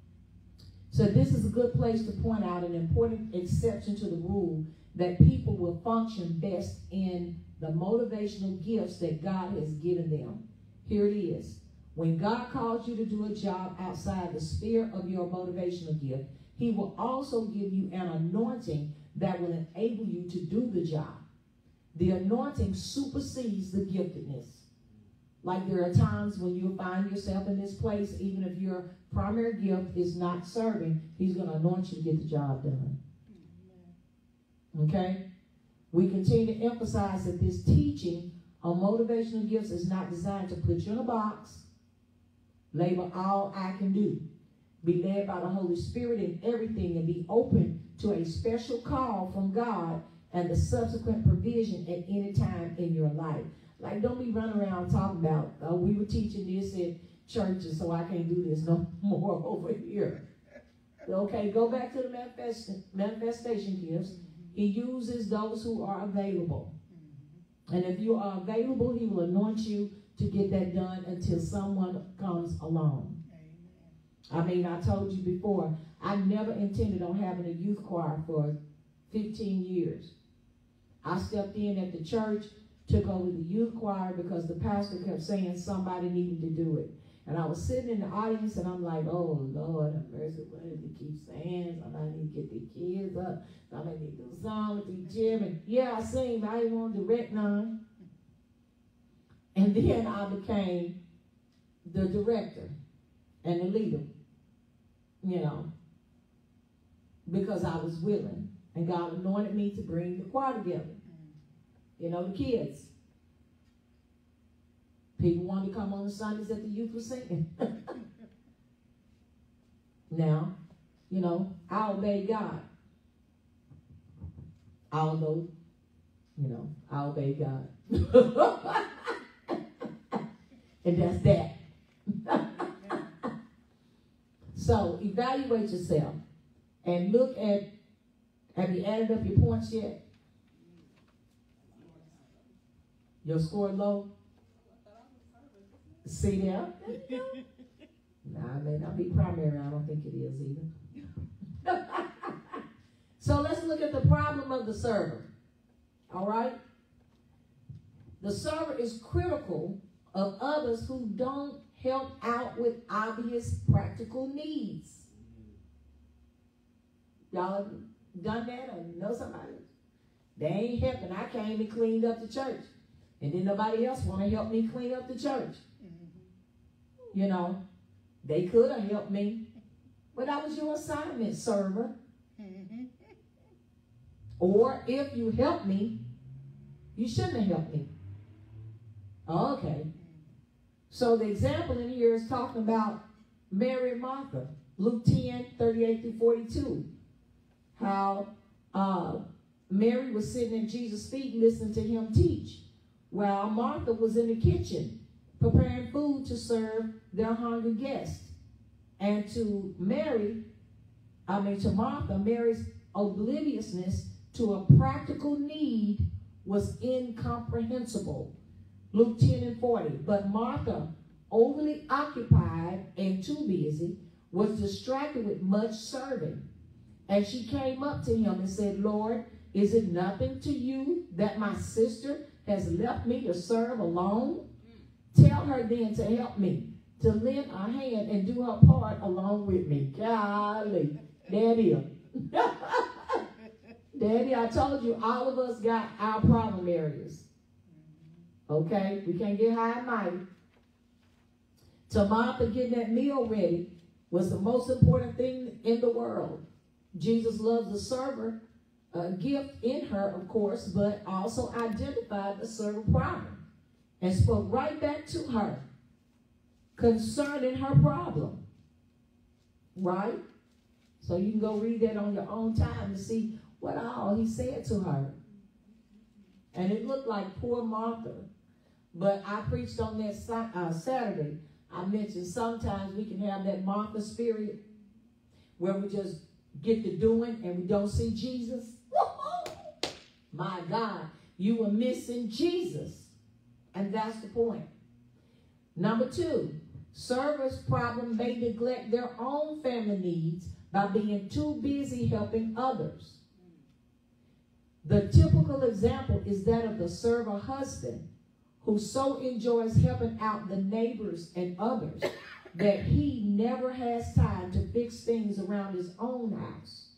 So this is a good place to point out an important exception to the rule that people will function best in the motivational gifts that God has given them. Here it is. When God calls you to do a job outside the sphere of your motivational gift, he will also give you an anointing that will enable you to do the job. The anointing supersedes the giftedness. Like there are times when you'll find yourself in this place, even if your primary gift is not serving, he's going to anoint you to get the job done. Okay? We continue to emphasize that this teaching on motivational gifts is not designed to put you in a box, label all I can do, be led by the Holy Spirit in everything, and be open to a special call from God and the subsequent provision at any time in your life. Like, don't be running around talking about, oh, we were teaching this in churches, so I can't do this no more over here. Okay, go back to the manifestation, manifestation gifts. He uses those who are available. And if you are available, he will anoint you to get that done until someone comes along. I mean, I told you before, I never intended on having a youth choir for 15 years. I stepped in at the church, took over the youth choir because the pastor kept saying somebody needed to do it. And I was sitting in the audience and I'm like, oh Lord, have mercy, what did he keep saying? Somebody need to get the kids up. Somebody need to do a song with the gym. Yeah, I sing, but I didn't want to direct none. And then I became the director and the leader, you know, because I was willing. And God anointed me to bring the choir together. You know, the kids. People wanted to come on the Sundays that the youth was singing. now, you know, I obey God. Although, you know, I obey God. and that's that. so evaluate yourself and look at have you added up your points yet? Your score low? See there? nah, it may not be primary. I don't think it is either. So let's look at the problem of the server. All right? The server is critical of others who don't help out with obvious practical needs. Y'all done that or know somebody? They ain't helping. I came and cleaned up the church. And then nobody else want to help me clean up the church. You know, they could have helped me. But that was your assignment, server. Mhm. Or if you help me, you shouldn't have helped me. Okay. So the example in here is talking about Mary and Martha. Luke 10, 38 through 42. How uh, Mary was sitting at Jesus' feet listening to him teach, while Martha was in the kitchen preparing food to serve their hungry guests. And to Mary, I mean to Martha, Mary's obliviousness to a practical need was incomprehensible. Luke 10 and 40. But Martha, overly occupied and too busy, was distracted with much serving. And she came up to him and said, Lord, is it nothing to you that my sister has left me to serve alone? Tell her then to help me, to lend a hand and do her part along with me. Golly, Daddy. Daddy, I told you all of us got our problem areas. Okay? We can't get high and mighty. To Martha getting that meal ready was the most important thing in the world. Jesus loves the server uh, gift in her, of course, but also identified the server problem and spoke right back to her concerning her problem. Right? So you can go read that on your own time to see what all he said to her. And it looked like poor Martha. But I preached on that uh, Saturday. I mentioned sometimes we can have that Martha spirit where we just get to doing and we don't see Jesus. My God, you were missing Jesus. And that's the point. Number two, servers' problem may neglect their own family needs by being too busy helping others. The typical example is that of the server husband who so enjoys helping out the neighbors and others that he never has time to fix things around his own house.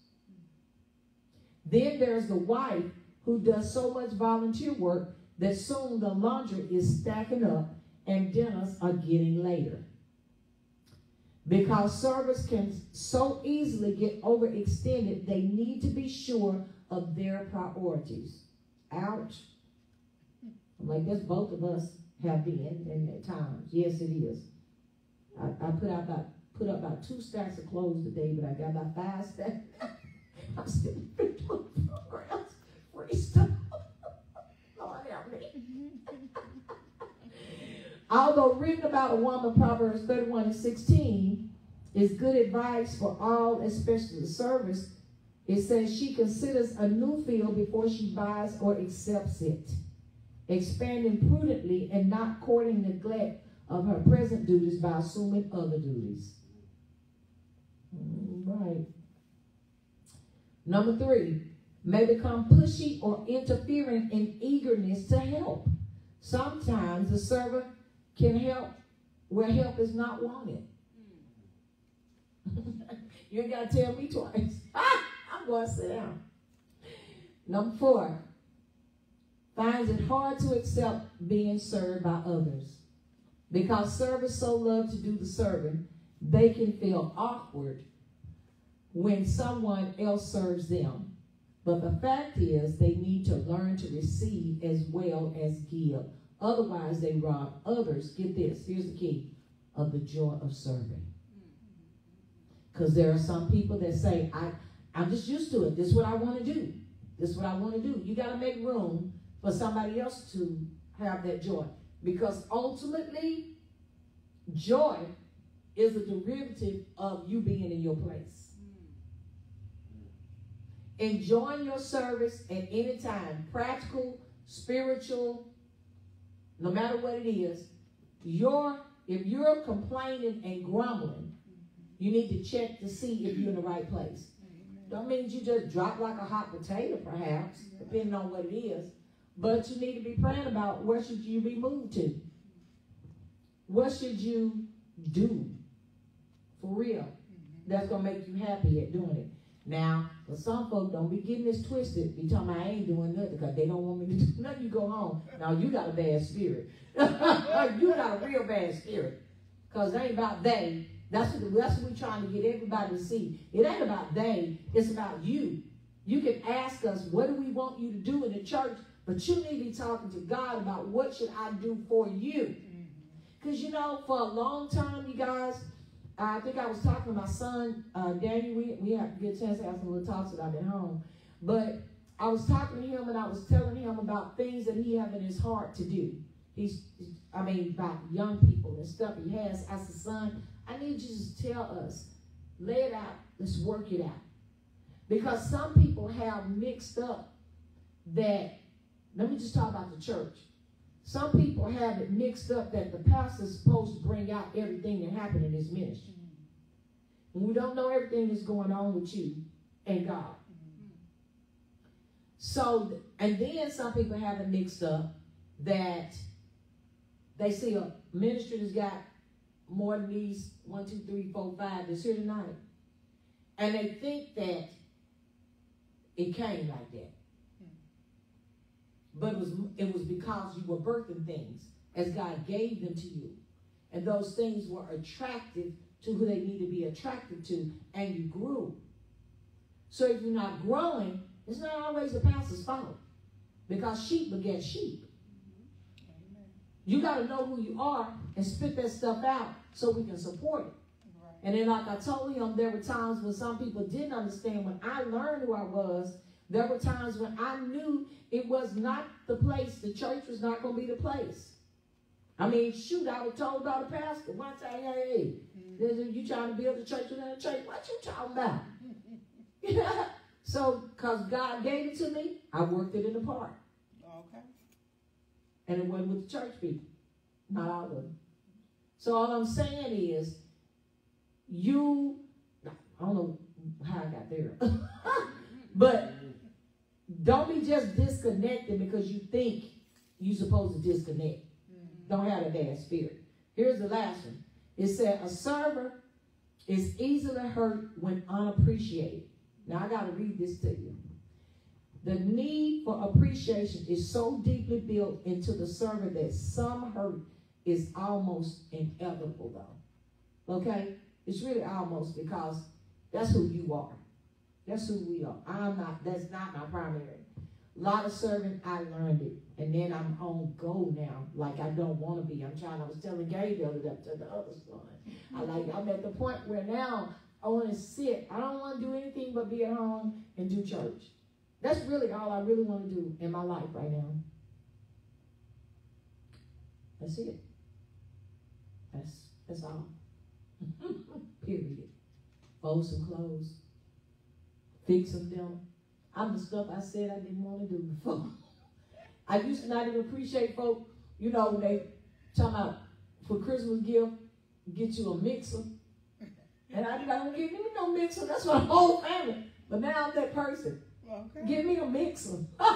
Then there's the wife who does so much volunteer work that soon the laundry is stacking up and dinners are getting later. Because servers can so easily get overextended, they need to be sure of their priorities. Ouch. I'm like, that's both of us have been in at times. Yes, it is. I, I put out about put up about two stacks of clothes today, but I got about five stacks. I'm still doing programs, free stuff. Lord help me. Although written about a woman, Proverbs 31 and 16 is good advice for all, especially the service. It says she considers a new field before she buys or accepts it, expanding prudently and not courting neglect of her present duties by assuming other duties. Mm, right. Number three, may become pushy or interfering in eagerness to help. Sometimes the servant can help where help is not wanted. you ain't got to tell me twice. Ah, I'm going to sit down. Number four, finds it hard to accept being served by others. Because servers so love to do the serving, they can feel awkward when someone else serves them. But the fact is, they need to learn to receive as well as give. Otherwise, they rob others. Get this, here's the key of the joy of serving. Because there are some people that say, I, I'm just used to it. This is what I want to do. This is what I want to do. You got to make room for somebody else to have that joy. Because ultimately, joy is a derivative of you being in your place. Enjoying your service at any time, practical, spiritual, no matter what it is, your if you're complaining and grumbling, you need to check to see if you're in the right place. Don't mean you just drop like a hot potato, perhaps, depending on what it is. But you need to be praying about where should you be moved to. What should you do for real? That's gonna make you happy at doing it. Now, for some folks, don't be getting this twisted. Be talking about I ain't doing nothing because they don't want me to do nothing. You go home. Now you got a bad spirit. you got a real bad spirit. Cause it ain't about they. That's what that's what we're trying to get everybody to see. It ain't about they. It's about you. You can ask us, what do we want you to do in the church? But you need to be talking to God about what should I do for you. Because you know, for a long time, you guys, I think I was talking to my son, uh, Daniel. We, we have to get a chance to have some little talks about at home. But I was talking to him and I was telling him about things that he have in his heart to do. He's, I mean, about young people and stuff he has. I said, son, I need you to tell us, lay it out, let's work it out. Because some people have mixed up that, let me just talk about the church. Some people have it mixed up that the pastor's supposed to bring out everything that happened in his ministry. We don't know everything that's going on with you and God. So, and then some people have it mixed up that they see a ministry that's got more than these one, two, three, four, five that's here tonight. And they think that it came like that. But it was it was because you were birthing things as God gave them to you. And those things were attractive to who they need to be attracted to, and you grew. So if you're not growing, it's not always the pastor's fault. Because sheep beget sheep. You got to know who you are and spit that stuff out so we can support it. And then, like I told him, there were times when some people didn't understand. When I learned who I was, there were times when I knew it was not the place. The church was not going to be the place. I mean, shoot, I was told by the pastor one time, hey, hey, mm-hmm. you trying to build a church within a church? What you talking about? so, because God gave it to me, I worked it in the park. Okay. And it wasn't with the church people. Not all of them. So all I'm saying is, you, I don't know how I got there, but don't be just disconnected because you think you're supposed to disconnect. Mm-hmm. Don't have a bad spirit. Here's the last one. It said, a server is easily hurt when unappreciated. Now I got to read this to you. The need for appreciation is so deeply built into the server that some hurt is almost inevitable, though. Okay? It's really almost because that's who you are. That's who we are. I'm not, that's not my primary. Lot of serving, I learned it. And then I'm on go now, like I don't want to be. I'm trying, I was telling the other day to the other son. I like, I'm at the point where now I want to sit. I don't want to do anything but be at home and do church. That's really all I really want to do in my life right now. That's it. That's that's all. Period. Fold some clothes. Fix some dinner. I'm the stuff I said I didn't want to do before. I used to not even appreciate folk, you know, when they talk about for Christmas gift, get you a mixer. And I don't give me no mixer. That's my whole family. But now I'm that person. Okay. Give me a mixer.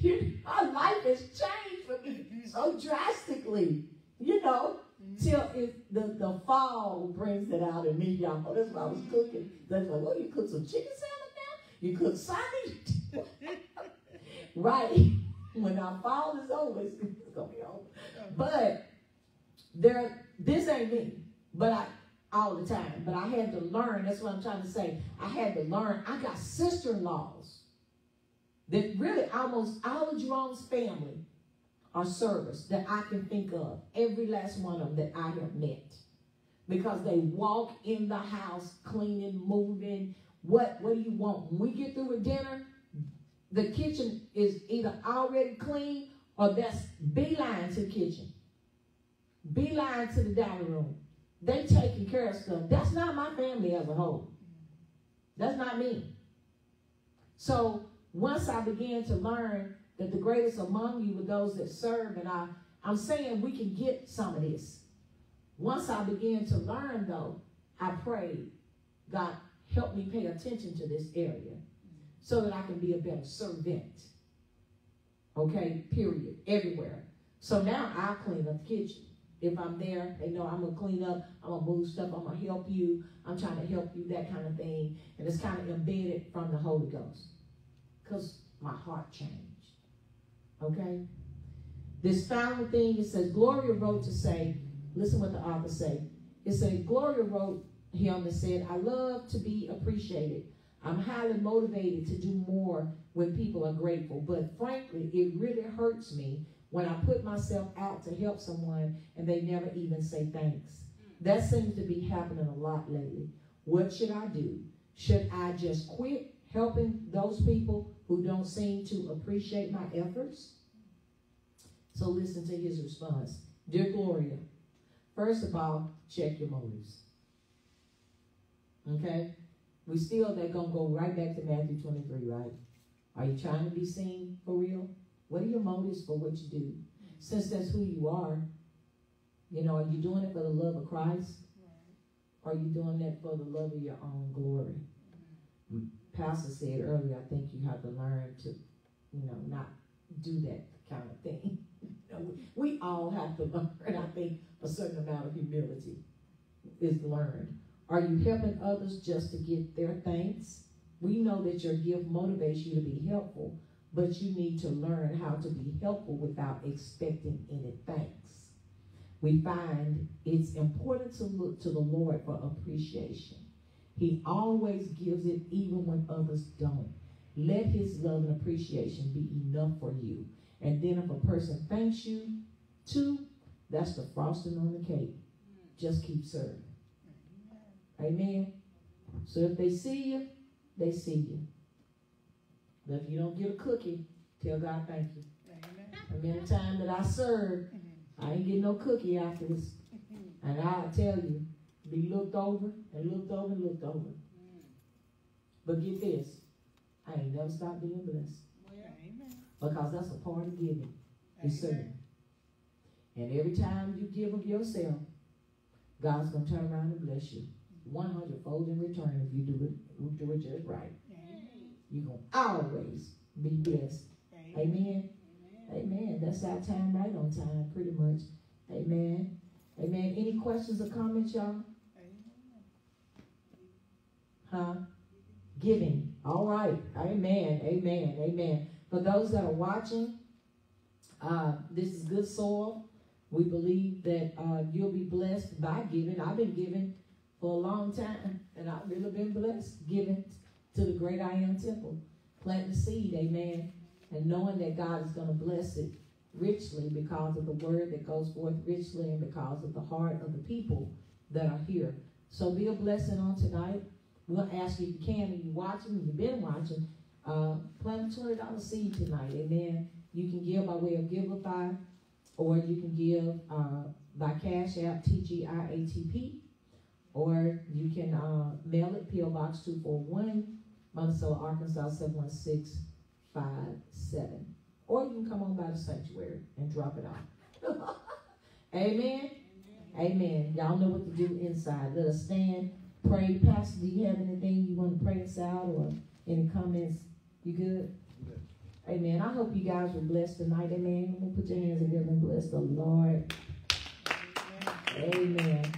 you, my life has changed for me so drastically, you know, mm-hmm. till it, the, the fall brings it out in me, y'all. Oh, that's what I was cooking. That's like, oh, you cook some chicken salad now? You cook sausage? right. When our fall is over, it's going to be over. But there, this ain't me. But I, all the time. But I had to learn. That's what I'm trying to say. I had to learn. I got sister-in-laws that really almost all of Jerome's family are service that I can think of. Every last one of them that I have met. Because they walk in the house cleaning, moving. What, what do you want? When we get through with dinner, the kitchen is either already clean or that's beeline to the kitchen. Beeline to the dining room. They taking care of stuff. That's not my family as a whole. That's not me. So once I began to learn that the greatest among you were those that serve, and I, I'm saying we can get some of this. Once I began to learn, though, I prayed. God, help me pay attention to this area so that I can be a better servant. Okay, period. Everywhere. So now I clean up the kitchen. If I'm there, they know I'm gonna clean up, I'm gonna move stuff, I'm gonna help you, I'm trying to help you, that kind of thing. And it's kind of embedded from the Holy Ghost. Because my heart changed. Okay? This final thing, it says, Gloria wrote to say, listen what the author say. It said, Gloria wrote him and said, I love to be appreciated. I'm highly motivated to do more when people are grateful. But frankly, it really hurts me when I put myself out to help someone and they never even say thanks. That seems to be happening a lot lately. What should I do? Should I just quit helping those people who don't seem to appreciate my efforts? So listen to his response. Dear Gloria, first of all, check your motives. Okay? We still, they're going to go right back to Matthew 23, right? Are you trying to be seen for real? What are your motives for what you do? Since that's who you are, you know, are you doing it for the love of Christ? Or are you doing that for the love of your own glory? Pastor said earlier, I think you have to learn to, you know, not do that kind of thing. You know, we all have to learn, I think, a certain amount of humility is learned. Are you helping others just to get their thanks? We know that your gift motivates you to be helpful, but you need to learn how to be helpful without expecting any thanks. We find it's important to look to the Lord for appreciation. He always gives it even when others don't. Let his love and appreciation be enough for you. And then if a person thanks you too, that's the frosting on the cake. Just keep serving. Amen. So if they see you, they see you. But if you don't get a cookie, tell God thank you. Amen. The time that I served, I ain't getting no cookie after this. And I'll tell you, be looked over and looked over and looked over. But get this, I ain't never stopped being blessed. Because that's a part of giving, Amen. serving. And every time you give of yourself, God's gonna turn around and bless you. One hundred fold in return if you do it, you do it just right. You're gonna always be blessed. Amen. Amen. Amen. That's our time right on time, pretty much. Amen. Amen. Any questions or comments, y'all? Huh? Giving. All right. Amen. Amen. Amen. For those that are watching, uh, this is good soil. We believe that uh, you'll be blessed by giving. I've been giving for a long time, and I've really been blessed giving to the great I am temple. Planting the seed, amen, and knowing that God is going to bless it richly because of the word that goes forth richly and because of the heart of the people that are here. So be a blessing on tonight. We'll ask you if you can, and you're watching, if you've been watching, uh, plant a $20 seed tonight, And then You can give by way of Givelify, or you can give uh, by Cash App, TGIATP, or you can uh, mail it, P.O. Box 241, Monticello, Arkansas 71657. Or you can come on by the sanctuary and drop it off. Amen? Amen. Y'all know what to do inside. Let us stand, pray. Pastor, do you have anything you want to pray us out or any comments? You good? Amen. I hope you guys were blessed tonight. Amen. We'll put your hands together and bless the Lord. Amen.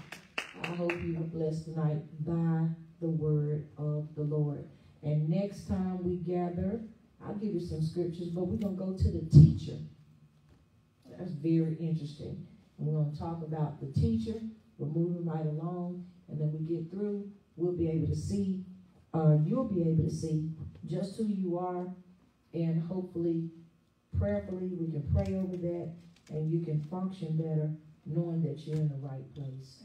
I hope you were blessed tonight by the word of the Lord. And next time we gather, I'll give you some scriptures, but we're going to go to the teacher. That's very interesting. And we're going to talk about the teacher. We're moving right along. And then we get through, we'll be able to see, uh, you'll be able to see just who you are. And hopefully, prayerfully, we can pray over that and you can function better knowing that you're in the right place.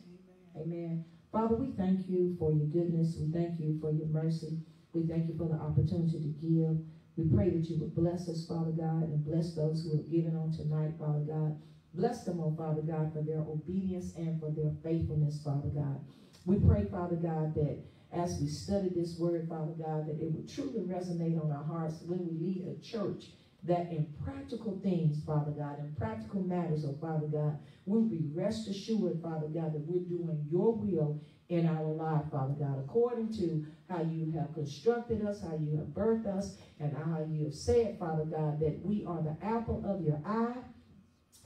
Amen. Father, we thank you for your goodness. We thank you for your mercy. We thank you for the opportunity to give. We pray that you would bless us, Father God, and bless those who have given on tonight, Father God. Bless them, oh Father God, for their obedience and for their faithfulness, Father God. We pray, Father God, that as we study this word, Father God, that it would truly resonate on our hearts when we lead a church that in practical things, Father God, in practical matters, oh Father God, we'll be rest assured, Father God, that we're doing your will in our life, Father God, according to how you have constructed us, how you have birthed us, and how you have said, Father God, that we are the apple of your eye.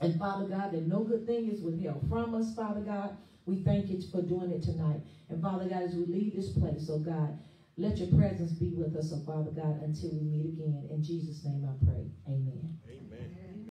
And Father God, that no good thing is withheld from us, Father God. We thank you for doing it tonight. And Father God, as we leave this place, oh God, let your presence be with us, oh Father God, until we meet again. In Jesus' name I pray.